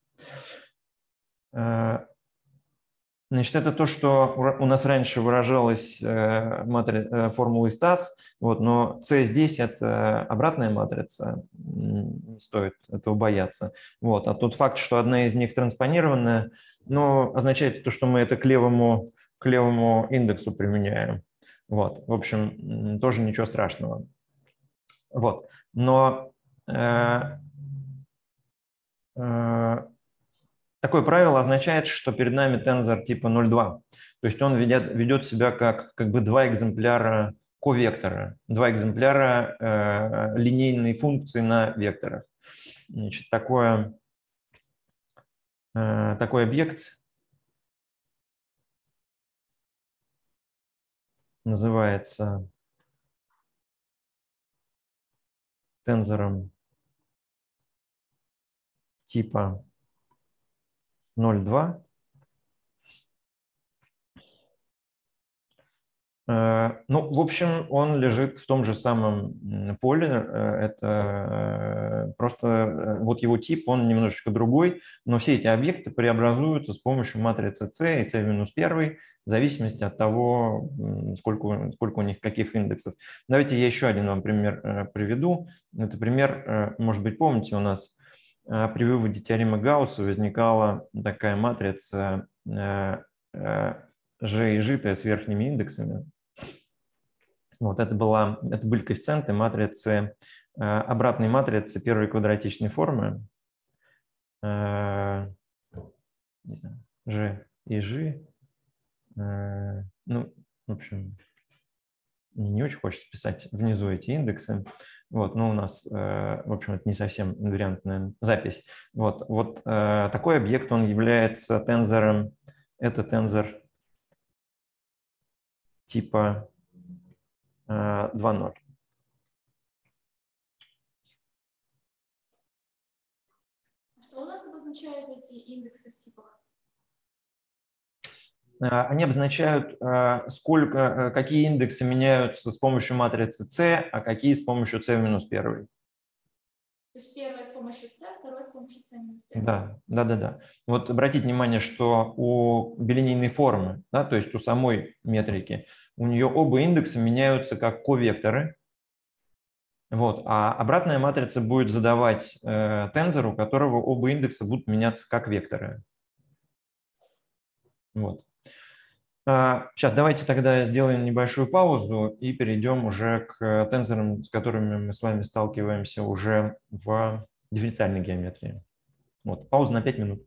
[SPEAKER 1] Э, значит, это то, что у нас раньше выражалось э, матри... Э, формулой Стас, вот, но C здесь – это обратная матрица, не стоит этого бояться. Вот, а тот факт, что одна из них транспонированная – но означает то, что мы это к левому, к левому индексу применяем. Вот, в общем, тоже ничего страшного. Вот, но э, э, такое правило означает, что перед нами тензор типа 0,2. То есть он ведет, ведет себя как, как бы два экземпляра ковектора, два экземпляра э, линейной функции на векторах. Значит, такое Э, такой объект называется тензором типа 0,2 Э, ну, в общем, он лежит в том же самом поле. Э, это э, просто вот его тип, он немножечко другой, но все эти объекты преобразуются с помощью матрицы C и C минус 1 в зависимости от того, сколько, сколько у них каких индексов. Давайте я еще один вам пример приведу. Это пример, может быть, помните, у нас при выводе теоремы Гаусса возникала такая матрица G и G с верхними индексами. Вот это, была, это были коэффициенты матрицы, э, обратной матрицы первой квадратичной формы. э, не Ж и. Э, ну, в общем, не очень хочется писать внизу эти индексы. Вот, но у нас, э, в общем, это не совсем инвариантная запись. Вот, вот э, такой объект, он является тензором, это тензор типа 2.0.
[SPEAKER 4] А что у нас обозначают эти индексы в типах?
[SPEAKER 1] Э, они обозначают, э, сколько, э, какие индексы меняются с помощью матрицы C, а какие с помощью C минус 1.
[SPEAKER 4] То есть первое с помощью C, второе с помощью C минус 1.
[SPEAKER 1] Да, да, да, да. Вот обратите внимание, что у билинейной формы, да, то есть у самой метрики, у нее оба индекса меняются как ковекторы, вот, а обратная матрица будет задавать э, тензору, у которого оба индекса будут меняться как векторы. Вот. Сейчас давайте тогда сделаем небольшую паузу и перейдем уже к тензорам, с которыми мы с вами сталкиваемся уже в дифференциальной геометрии. Вот, пауза на 5 минут.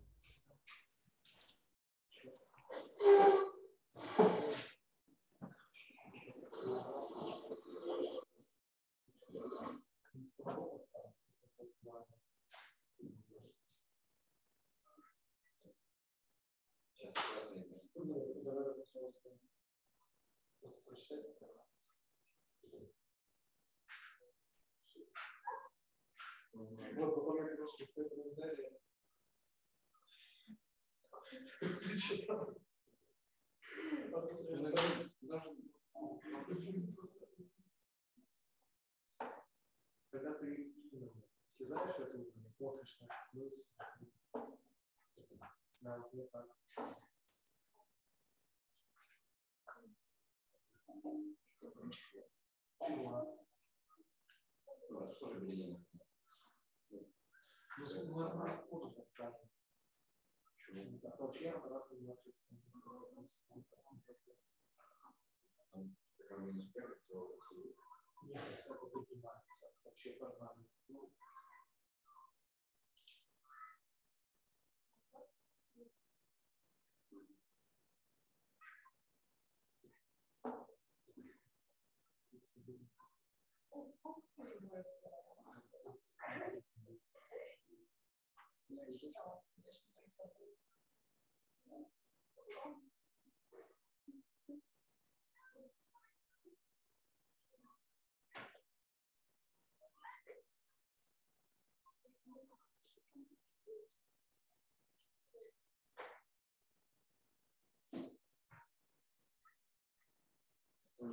[SPEAKER 2] Вот, потом я, короче, листаю комментарии. Когда ты съездаешь это уже, смотришь на.
[SPEAKER 3] Что же билинейно?
[SPEAKER 2] Вообще нормально. Ну,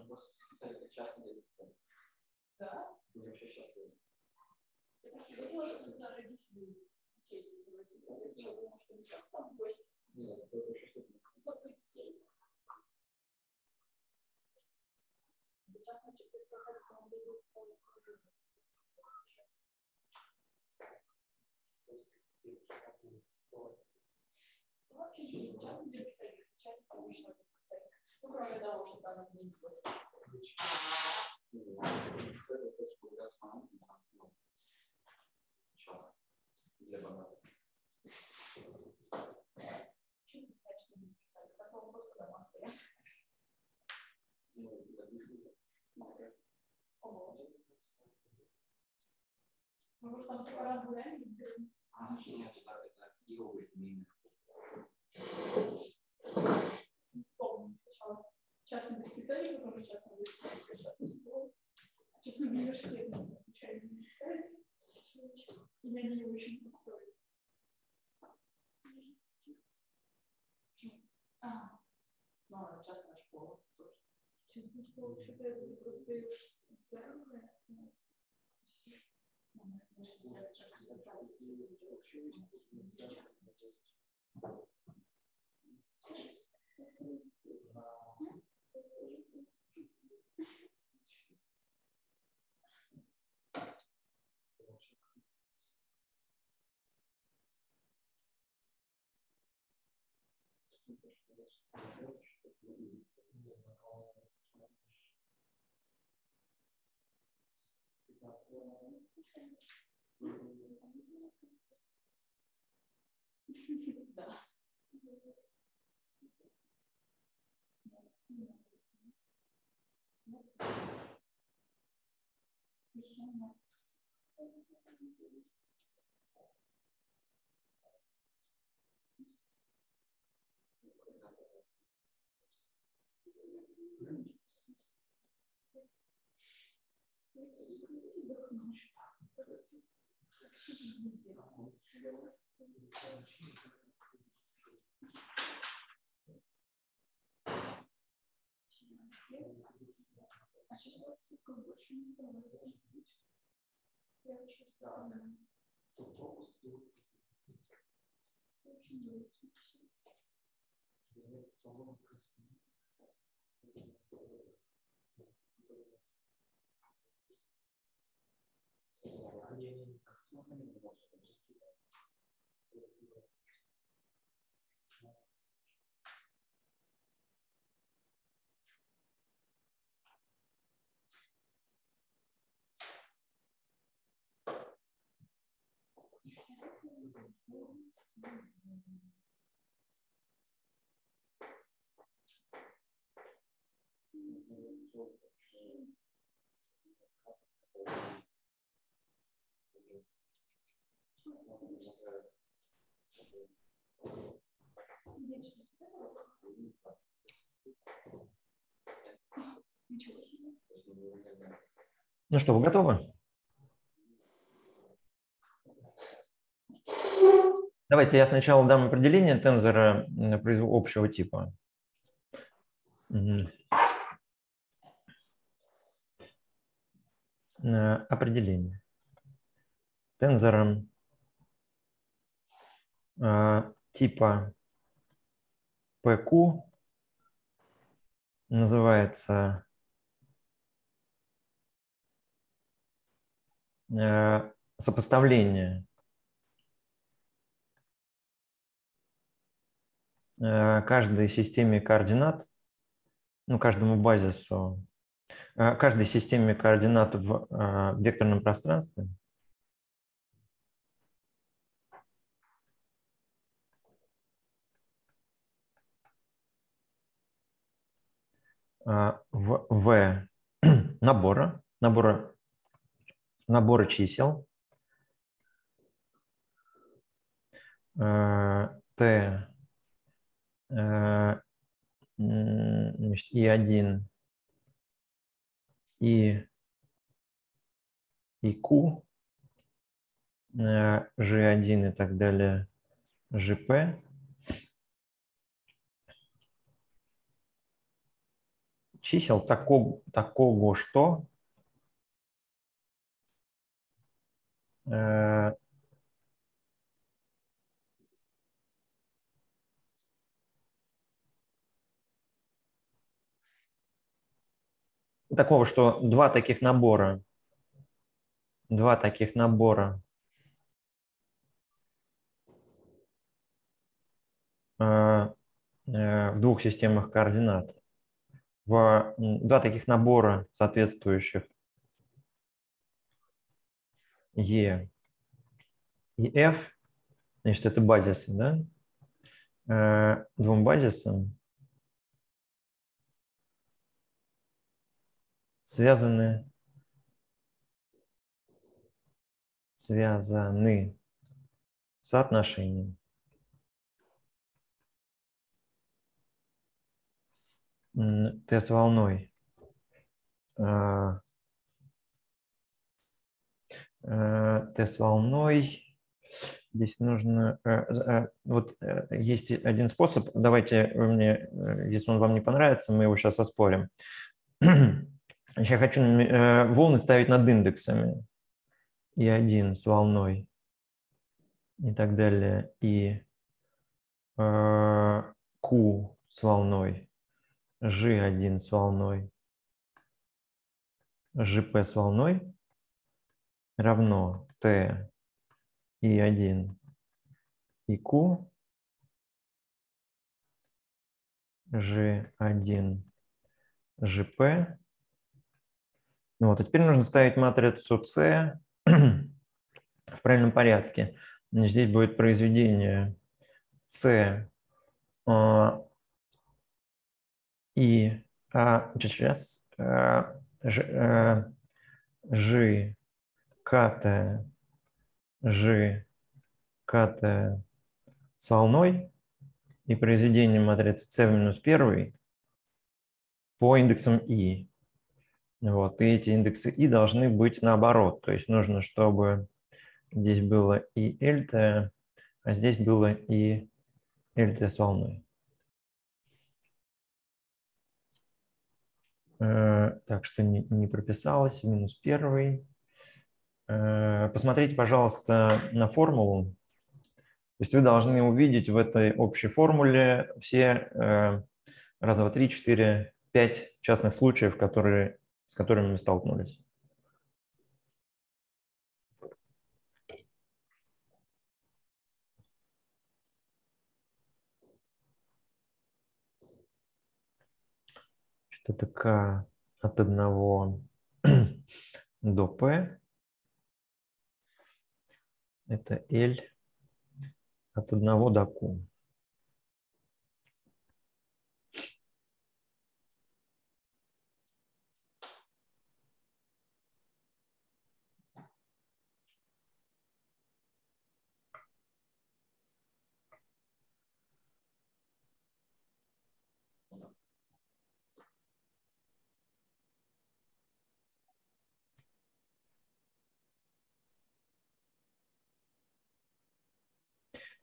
[SPEAKER 3] Просто как часто.
[SPEAKER 4] Да?
[SPEAKER 3] Я вообще счастлив.
[SPEAKER 4] Я просто видела, что туда родители детей завозили. Я сначала думала, что просто там гости.
[SPEAKER 3] Нет, это вообще.
[SPEAKER 4] Столько детей. Сейчас мы чуть сказали, что он крови. Ну, Вообще сейчас не сейчас с помощью расписания. Ну, кроме того, что там изменилось.
[SPEAKER 3] Для банана.
[SPEAKER 4] Ого. Мы просто гуляли. и
[SPEAKER 3] А, ну, нет, это его семейный.
[SPEAKER 4] помню сначала частный расписание, который сейчас на частный стол. А что-то в университете случайно не считается или они очень простой. А,
[SPEAKER 3] ну, а частная школа тоже.
[SPEAKER 4] Частная школа, что-то ну, это просто церковь. А число больше не становится. Я очень Очень грустно. Вечно. Ничего себе.
[SPEAKER 1] Ну что, вы готовы? Давайте я сначала дам определение тензора общего типа. Э, Определение. Тензором э, типа PQ называется э, сопоставление каждой системе координат, ну, каждому базису, э, каждой системе координат в э, векторном пространстве. Э, в V набора, набора, набора чисел. Э, э, м, значит, И1 и и Q, э, G1 и так далее, GP. Чисел такого, такого что такого, что два таких набора, два таких набора. Э, э, в двух системах координат, в два таких набора соответствующих. E и F, значит, это базисы, да? Э, Двум базисам связаны связаны соотношением Т с волной. Э, э, Т с волной. Здесь нужно, э, э, вот э, есть один способ, давайте мне, если он вам не понравится, мы его сейчас оспорим. Я хочу э, волны ставить над индексами. И один с волной. И так далее. И э, с волной, G1 с волной, GP с волной равно T и 1 и Q G1 GP Вот, а теперь нужно ставить матрицу C в правильном порядке. Здесь будет произведение c а, и а, сейчас а, ж, а, ж кт ж с волной и произведение матрицы c в минус 1 по индексам i. Вот, и эти индексы i должны быть наоборот. То есть нужно, чтобы здесь было и lt, а здесь было и lt с волной. Э, так что не, не прописалось, минус первый. Э, посмотрите, пожалуйста, на формулу. То есть вы должны увидеть в этой общей формуле все э, раз, два, три, четыре, пять частных случаев, которые, с которыми мы столкнулись. Это к от 1 до P. Это L от 1 до Q.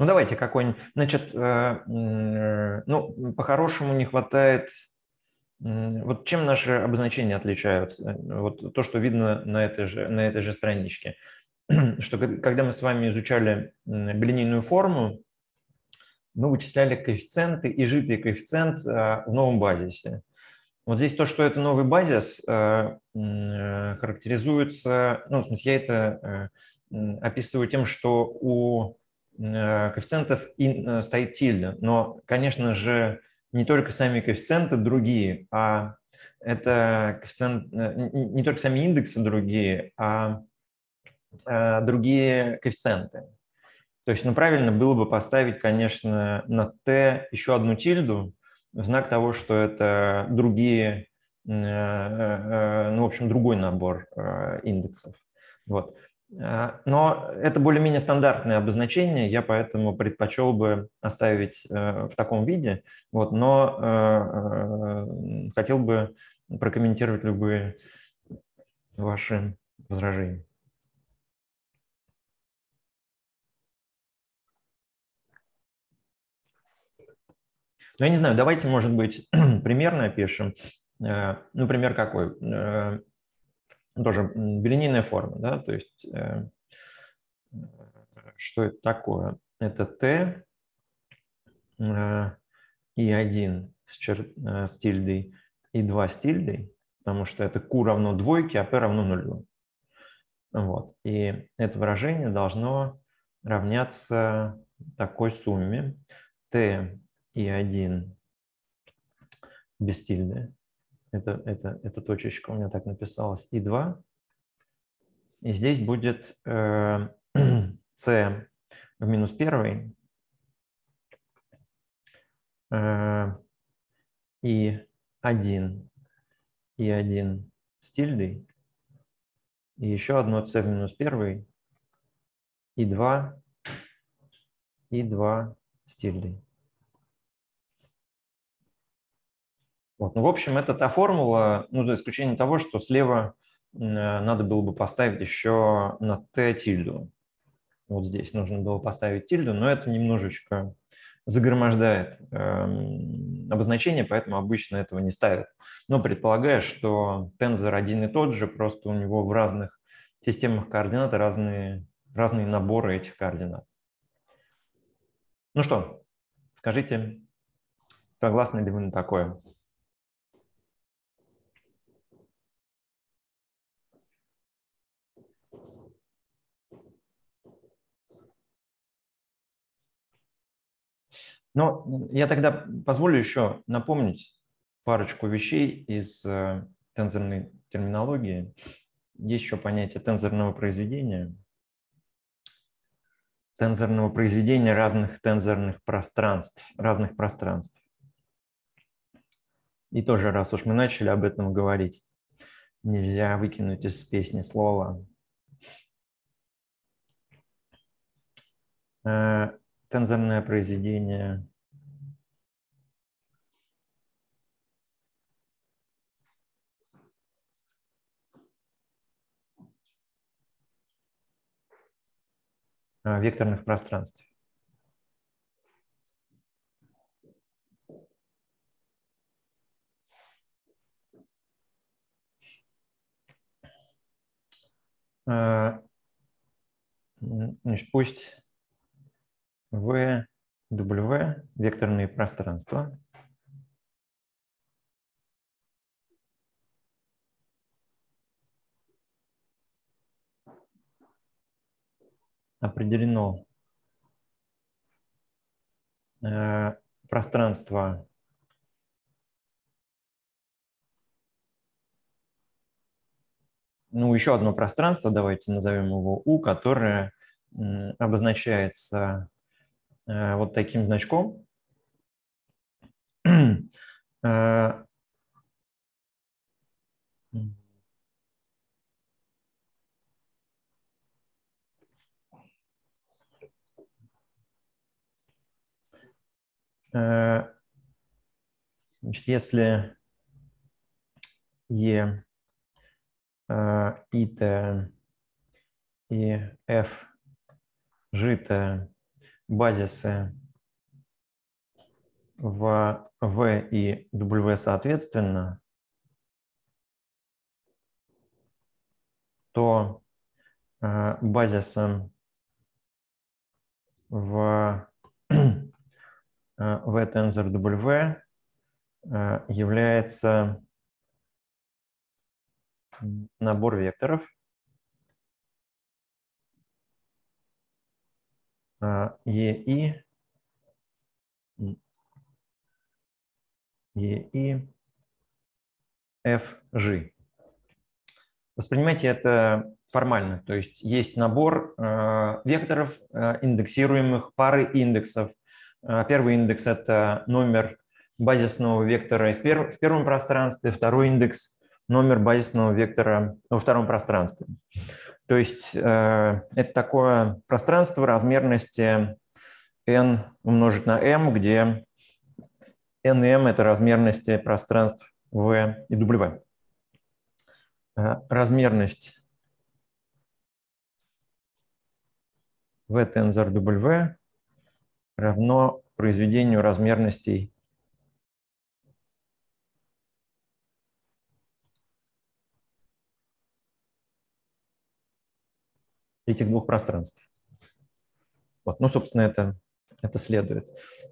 [SPEAKER 1] Ну, давайте какой-нибудь. Значит, э, ну, по-хорошему не хватает... Вот чем наши обозначения отличаются? Вот то, что видно на этой же, на этой же страничке. Что когда мы с вами изучали билинейную форму, мы вычисляли коэффициенты и житый коэффициент э, в новом базисе. Вот здесь то, что это новый базис, э, характеризуется, ну, в смысле, я это описываю тем, что у Э, коэффициентов и э, стоит тильда. Но, конечно же, не только сами коэффициенты другие, а это коэффициент, э, не только сами индексы другие, а другие коэффициенты. То есть, ну, правильно было бы поставить, конечно, на t еще одну тильду в знак того, что это другие, ну, в общем, другой набор индексов. Вот. А, но это более-менее стандартное обозначение, я поэтому предпочел бы оставить э, в таком виде, вот, но э, э, хотел бы прокомментировать любые ваши возражения. Ну, я не знаю, давайте, может быть, примерно опишем. Ну, пример какой? Тоже билинейная форма, да, то есть э, что это такое? Это t э, и 1 с, чер, э, с тильдой и 2 с тильдой, потому что это q равно двойке, а p равно нулю. Вот. И это выражение должно равняться такой сумме t и 1 без тильды это, это, эта точечка у меня так написалась, и 2. И здесь будет э, c в минус 1 э, и 1 и 1 с тильдой, и еще одно c в минус 1 и 2 и 2 с тильдой. Вот. Ну, в общем, это та формула, ну, за исключением того, что слева э, надо было бы поставить еще на t тильду. Вот здесь нужно было поставить тильду, но это немножечко загромождает э, обозначение, поэтому обычно этого не ставят. Но предполагая, что тензор один и тот же, просто у него в разных системах координат разные, разные наборы этих координат. Ну что, скажите, согласны ли вы на такое? Но я тогда позволю еще напомнить парочку вещей из э, тензорной терминологии. Есть еще понятие тензорного произведения. тензорного произведения разных тензорных пространств, разных пространств. И тоже, раз уж мы начали об этом говорить, нельзя выкинуть из песни слова. Тензорное произведение э, векторных пространств. Э, значит, пусть V, W, векторные пространства. Определено э, пространство ну, еще одно пространство, давайте назовем его U, которое обозначается вот таким значком. Э, э, значит, если E, I, T и F, T базисы в V и W соответственно, то э, базисом в V тензор W является набор векторов, EI, EI, FG. Воспринимайте это формально, то есть есть набор э, векторов, э, индексируемых, пары индексов. Первый индекс – это номер базисного вектора в первом пространстве, второй индекс – номер базисного вектора во втором пространстве. То есть э, это такое пространство размерности n умножить на m, где n и m – это размерности пространств v и w. Э, размерность v тензор w равно произведению размерностей этих двух пространств. Вот, ну, собственно, это, это следует.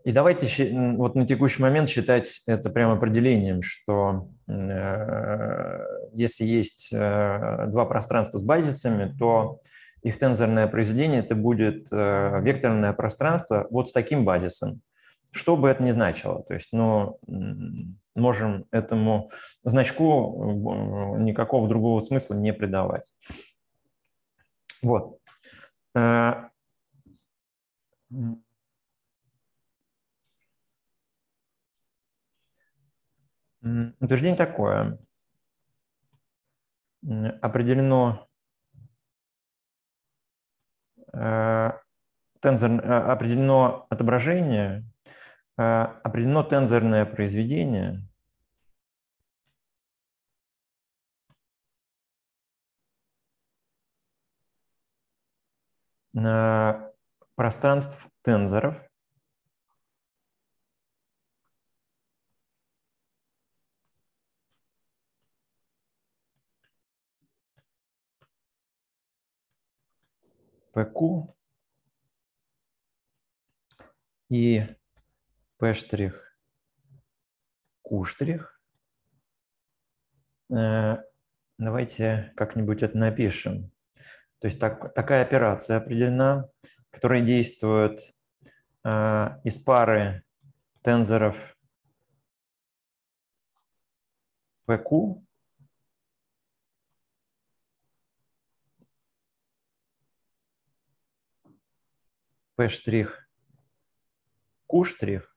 [SPEAKER 1] И давайте вот на текущий момент считать это прям определением, что э, если есть э, два пространства с базисами, то их тензорное произведение это будет э, векторное пространство вот с таким базисом. Что бы это ни значило. То есть, ну, можем этому значку э, никакого другого смысла не придавать. Вот. Э, утверждение такое. Определено э, тензор, э, определено отображение, определено тензорное произведение, пространств тензоров. PQ и P' Q'. Э, давайте как-нибудь это напишем. То есть так, такая операция определена, которая действует э, из пары тензоров PQ p' q'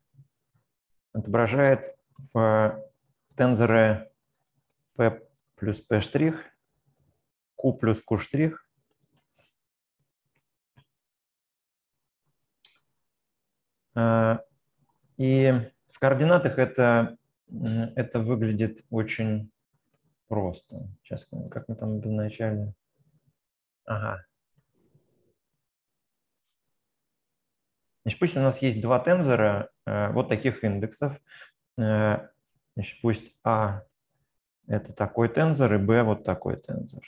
[SPEAKER 1] отображает в тензоре p плюс p', q плюс q', А, и в координатах это, это выглядит очень просто. Сейчас, как мы там обозначали? Ага. Значит, пусть у нас есть два тензора э, вот таких индексов. Э, значит, пусть А – это такой тензор, и Б – вот такой тензор.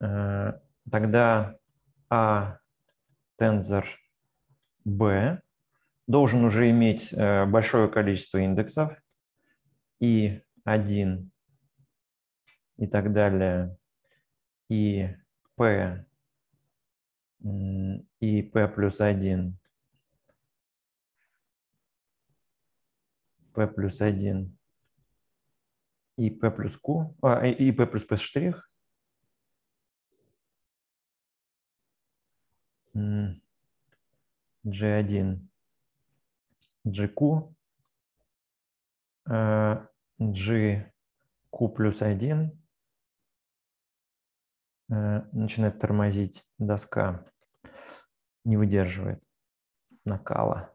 [SPEAKER 1] Э, тогда А тензор B должен уже иметь э, большое количество индексов. И 1 и так далее, и P и P плюс 1, P плюс 1 и P плюс Q, а, и P плюс P штрих. G1, GQ, GQ плюс 1, э, начинает тормозить доска, не выдерживает накала.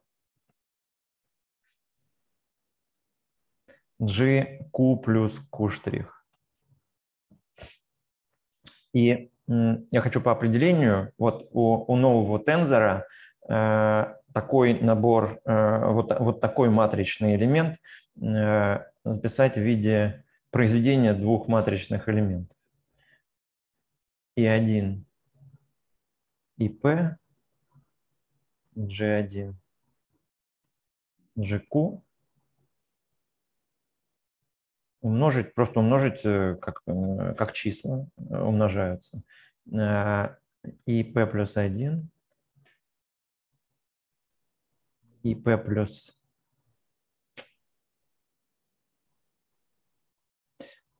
[SPEAKER 1] GQ плюс Q штрих. И я хочу по определению, вот у, у нового тензора такой набор, э, вот, вот такой матричный элемент э, записать в виде произведения двух матричных элементов. И1 и P, G1, GQ умножить, просто умножить как, как числа умножаются. И P плюс 1 и P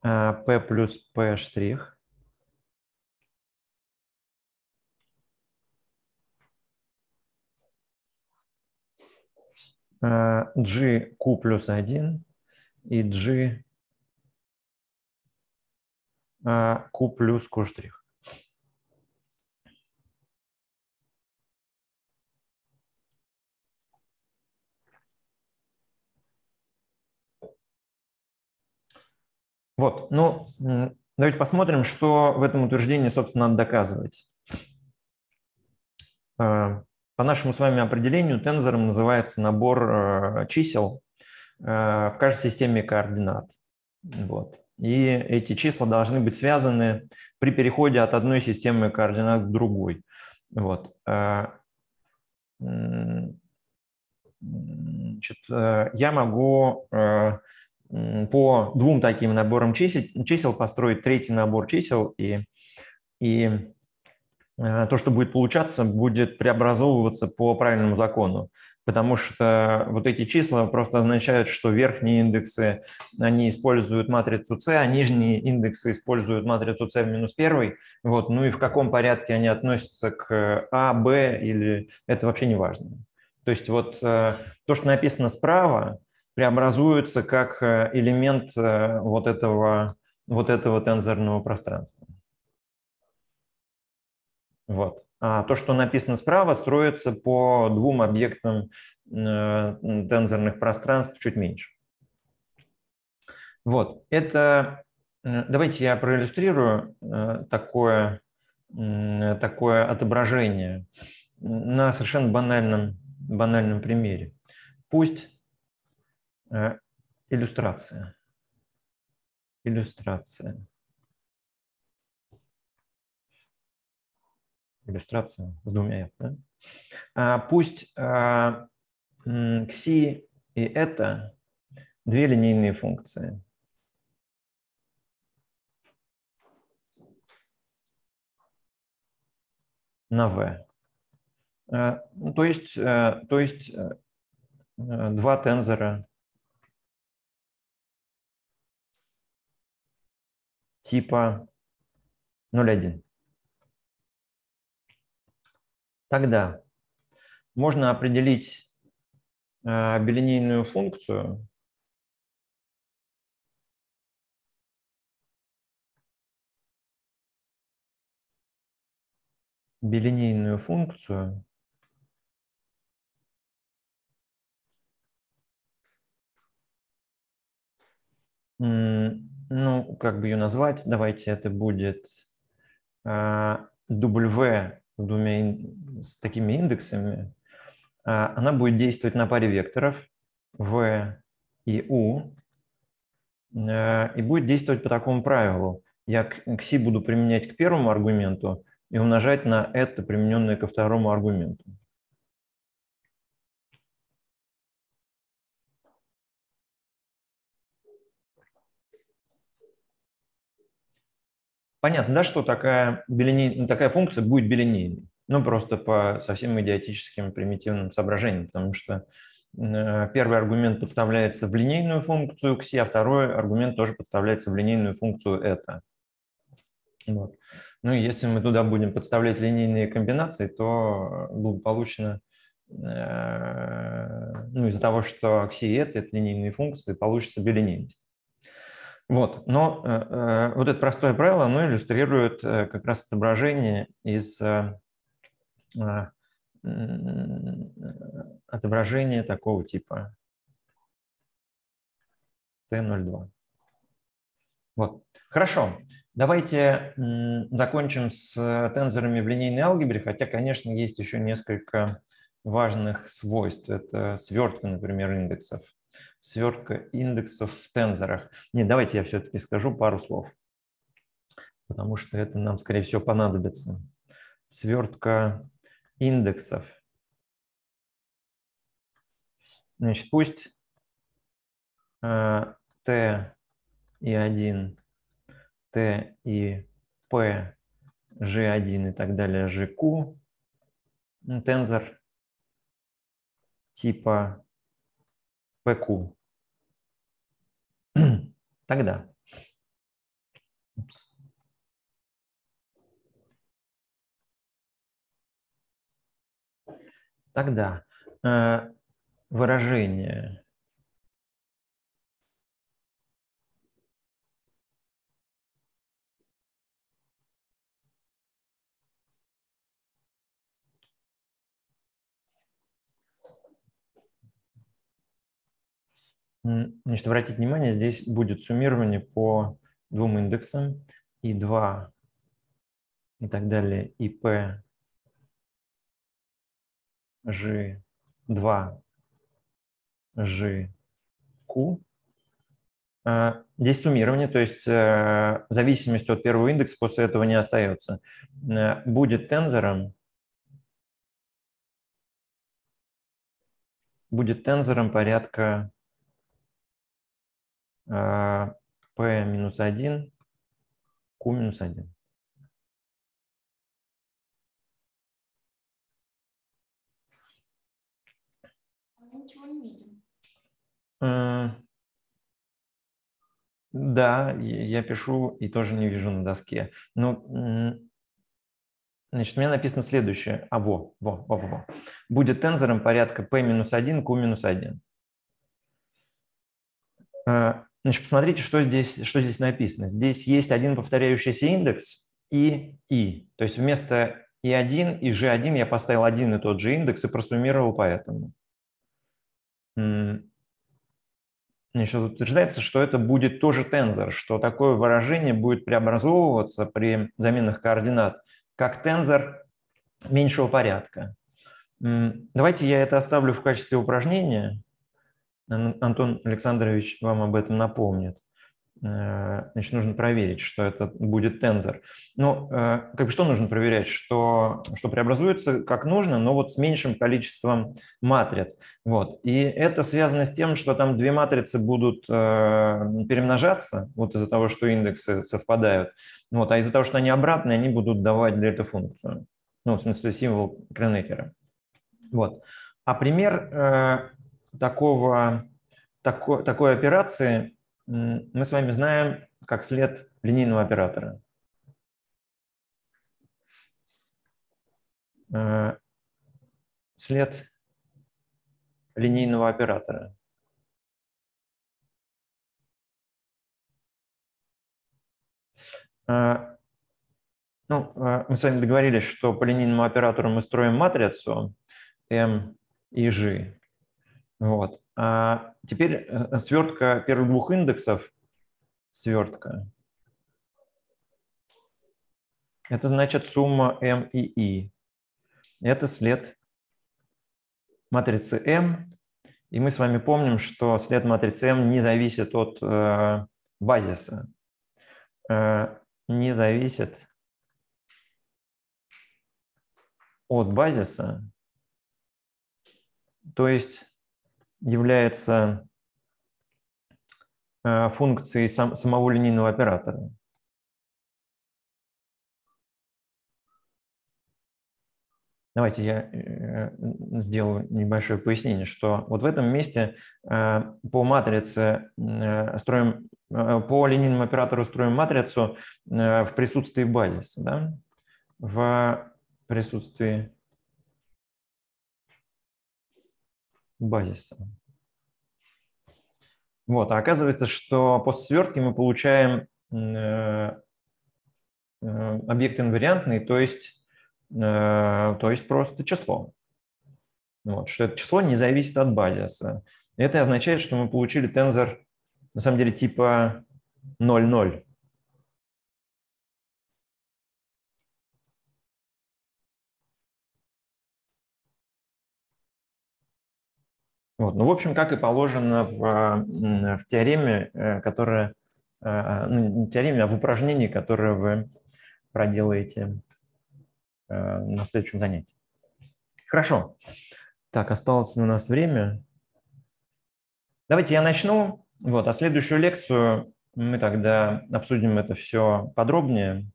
[SPEAKER 1] P плюс P штрих. G Q плюс 1 и G Q плюс Q штрих. Вот, ну, давайте посмотрим, что в этом утверждении, собственно, надо доказывать. А, по нашему с вами определению тензором называется набор э, чисел э, в каждой системе координат. Вот. И эти числа должны быть связаны при переходе от одной системы координат к другой. Вот. Значит, э, я могу по двум таким наборам чисел, чисел построить третий набор чисел, и, и э, то, что будет получаться, будет преобразовываться по правильному закону, потому что вот эти числа просто означают, что верхние индексы, они используют матрицу c, а нижние индексы используют матрицу c в минус первый, вот, ну и в каком порядке они относятся к а, b, или это вообще не важно. То есть вот э, то, что написано справа, преобразуются как э, элемент э, вот этого, вот этого тензорного пространства. Вот. А то, что написано справа, строится по двум объектам э, тензорных пространств чуть меньше. Вот, это, давайте я проиллюстрирую такое, такое отображение на совершенно банальном, банальном примере. Пусть иллюстрация. Иллюстрация. Иллюстрация с двумя да? А, пусть а, кси и это две линейные функции. на v. А, ну, то есть, э, то есть э, два тензора типа 0,1. Тогда можно определить э, билинейную функцию билинейную функцию ну, как бы ее назвать, давайте это будет W с двумя с такими индексами, а, она будет действовать на паре векторов v и u, а, и будет действовать по такому правилу. Я к xi буду применять к первому аргументу и умножать на это, примененное ко второму аргументу. Понятно, да, что такая, билиней, ну, такая функция будет билинейной. Ну, просто по совсем идиотическим примитивным соображениям, потому что э, первый аргумент подставляется в линейную функцию xi, а второй аргумент тоже подставляется в линейную функцию это. Вот. Ну, и если мы туда будем подставлять линейные комбинации, то благополучно, э, ну, из-за того, что xi и это, это линейные функции, получится билинейность. Вот. Но э, э, вот это простое правило, оно иллюстрирует э, как раз отображение из э, э, отображения такого типа T02. Вот. Хорошо. Давайте закончим с тензорами в линейной алгебре, хотя, конечно, есть еще несколько важных свойств. Это свертка, например, индексов свертка индексов в тензорах. Не, давайте я все-таки скажу пару слов, потому что это нам, скорее всего, понадобится. Свертка индексов. Значит, пусть э, t и 1, t и p, g1 и так далее, gq, тензор типа pq. Тогда. Тогда э, выражение Значит, обратите внимание, здесь будет суммирование по двум индексам И2 и так далее, и P, G2, G, Q. А, здесь суммирование, то есть э, зависимость от первого индекса после этого не остается. Э, будет тензором будет тензором порядка P минус 1, Q минус 1.
[SPEAKER 4] Мы ничего не видим.
[SPEAKER 1] Да, я пишу и тоже не вижу на доске. Ну, значит, у меня написано следующее. А, во, во, во, во. Будет тензором порядка p минус 1, q минус 1. Значит, посмотрите, что здесь, что здесь написано. Здесь есть один повторяющийся индекс и и. То есть вместо и1 и g1 я поставил один и тот же индекс и просуммировал поэтому. Значит, утверждается, что это будет тоже тензор, что такое выражение будет преобразовываться при заменах координат как тензор меньшего порядка. Давайте я это оставлю в качестве упражнения. Антон Александрович вам об этом напомнит. Э, значит, нужно проверить, что это будет тензор. Ну, как бы что нужно проверять? Что, что преобразуется как нужно, но вот с меньшим количеством матриц. Вот. И это связано с тем, что там две матрицы будут э, перемножаться, вот из-за того, что индексы совпадают. Вот. А из-за того, что они обратные, они будут давать дельта-функцию. Ну, в смысле, символ Кренекера. Вот. А пример такого, такой, такой операции мы с вами знаем как след линейного оператора. Э, след линейного оператора. А, ну, а, мы с вами договорились, что по линейному оператору мы строим матрицу M и G. Вот. А теперь э, свертка первых двух индексов, свертка, это значит сумма M и I. Это след матрицы M. И мы с вами помним, что след матрицы M не зависит от э, базиса. Э, не зависит от базиса, то есть является э, функцией сам, самого линейного оператора. Давайте я э, сделаю небольшое пояснение, что вот в этом месте э, по матрице строим, по линейному оператору строим матрицу в присутствии базиса, да? в присутствии базиса. Вот, а оказывается, что после свертки мы получаем э, э, объект инвариантный, то есть, э, то есть просто число. Вот, что это число не зависит от базиса. Это означает, что мы получили тензор, на самом деле, типа 0,0. Вот. Ну, в общем, как и положено в, в теореме, э, которая, э, ну, не теореме, а в упражнении, которое вы проделаете э, на следующем занятии. Хорошо. Так, осталось у нас время? Давайте я начну. Вот, а следующую лекцию мы тогда обсудим это все подробнее.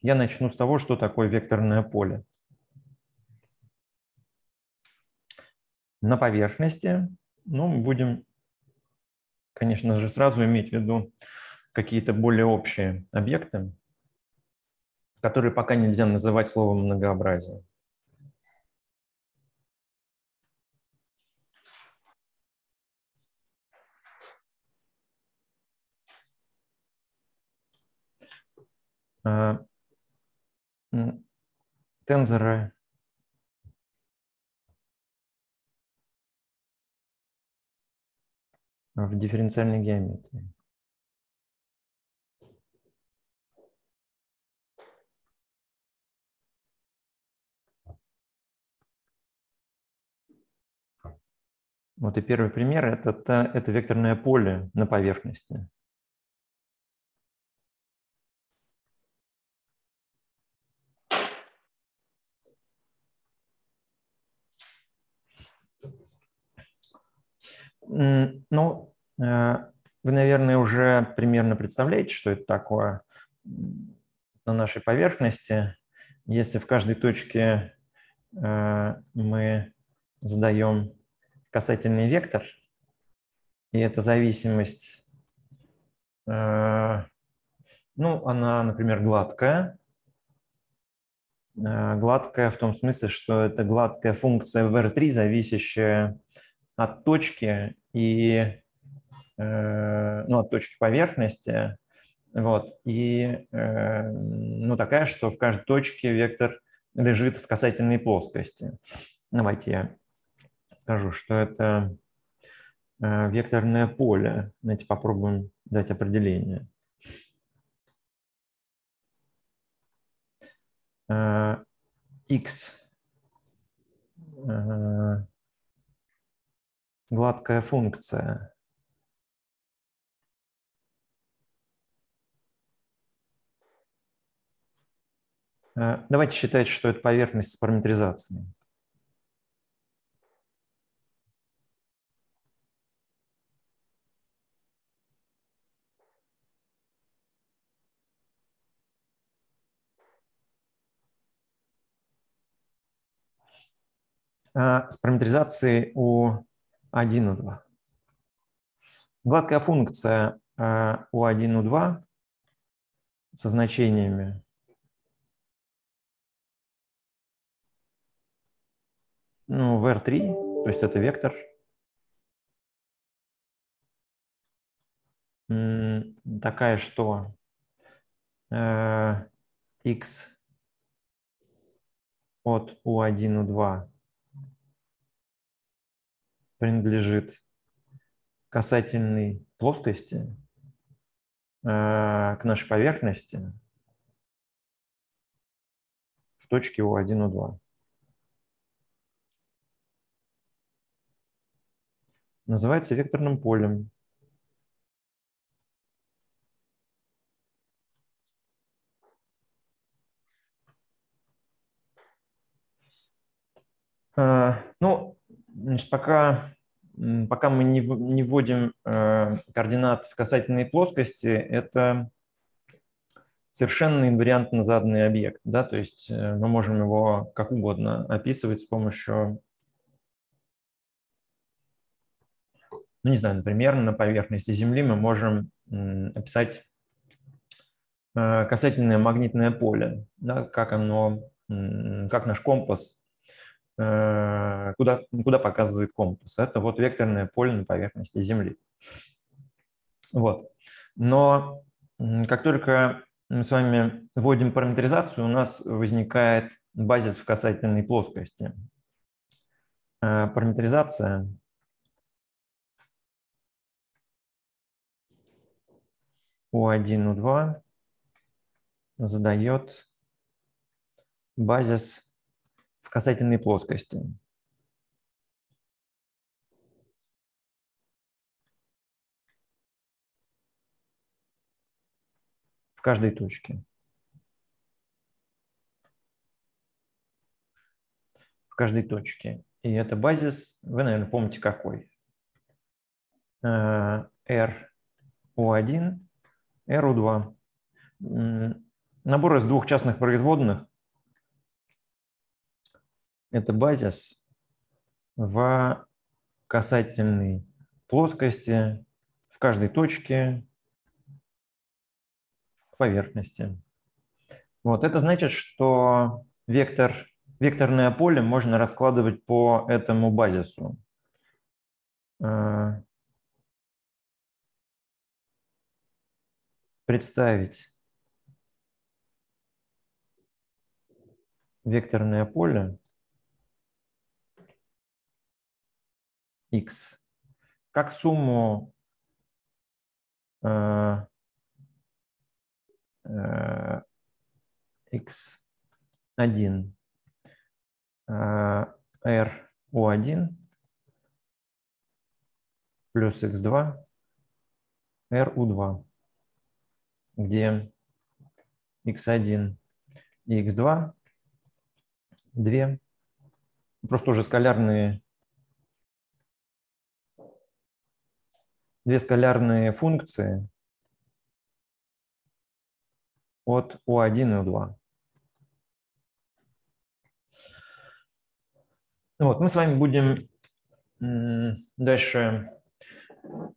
[SPEAKER 1] Я начну с того, что такое векторное поле. На поверхности, ну, будем, конечно же, сразу иметь в виду какие-то более общие объекты, которые пока нельзя называть словом многообразие. А, тензоры в дифференциальной геометрии. Вот и первый пример это, это, векторное поле на поверхности. Ну, э, вы, наверное, уже примерно представляете, что это такое на нашей поверхности. Если в каждой точке э, мы задаем касательный вектор, и эта зависимость, э, ну, она, например, гладкая, гладкая в том смысле, что это гладкая функция в R3, зависящая от точки и э, ну, от точки поверхности. Вот, и э, ну, такая, что в каждой точке вектор лежит в касательной плоскости. Давайте я скажу, что это э, векторное поле. Давайте попробуем дать определение. x гладкая функция. Э, давайте считать, что это поверхность с параметризацией. Э, с параметризацией у 1, U2. Гладкая функция э, U1, U2 со значениями. Ну, в R3, то есть это вектор, такая, что? Э, X от U1, U2 принадлежит касательной плоскости э, к нашей поверхности в точке U1, U2. Называется векторным полем. Э, ну, значит, пока, пока мы не, не вводим э, координат в касательные плоскости, это совершенно инвариантно заданный объект. Да? То есть э, мы можем его как угодно описывать с помощью, ну не знаю, например, на поверхности Земли мы можем описать касательное магнитное поле, да? как оно, как наш компас Э, куда, куда показывает компас. Это вот векторное поле на поверхности Земли. Вот. Но как только мы с вами вводим параметризацию, у нас возникает базис в касательной плоскости. Э, параметризация U1, U2 задает базис касательной плоскости. В каждой точке. В каждой точке. И это базис, вы, наверное, помните какой. R U1, R U2. Набор из двух частных производных это базис в касательной плоскости в каждой точке поверхности. Вот это значит, что вектор, векторное поле можно раскладывать по этому базису. Э, представить векторное поле x как сумму э, э, x1 э, r u1 плюс x2 r u2, где x1 и x2 две. Просто уже скалярные две скалярные функции от U1 и U2. Вот, мы с вами будем дальше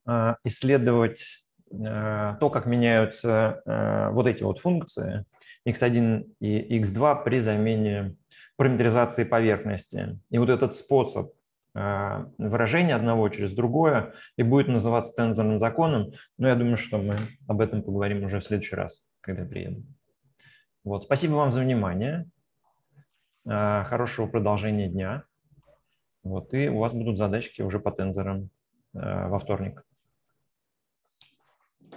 [SPEAKER 1] а, исследовать а, то, как меняются а, вот эти вот функции x1 и x2 при замене параметризации поверхности. И вот этот способ выражение одного через другое и будет называться тензорным законом. Но я думаю, что мы об этом поговорим уже в следующий раз, когда приедем. Вот. Спасибо вам за внимание. Э, хорошего продолжения дня. Вот. И у вас будут задачки уже по тензорам э, во вторник.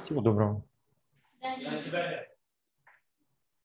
[SPEAKER 1] Всего доброго.
[SPEAKER 2] До свидания.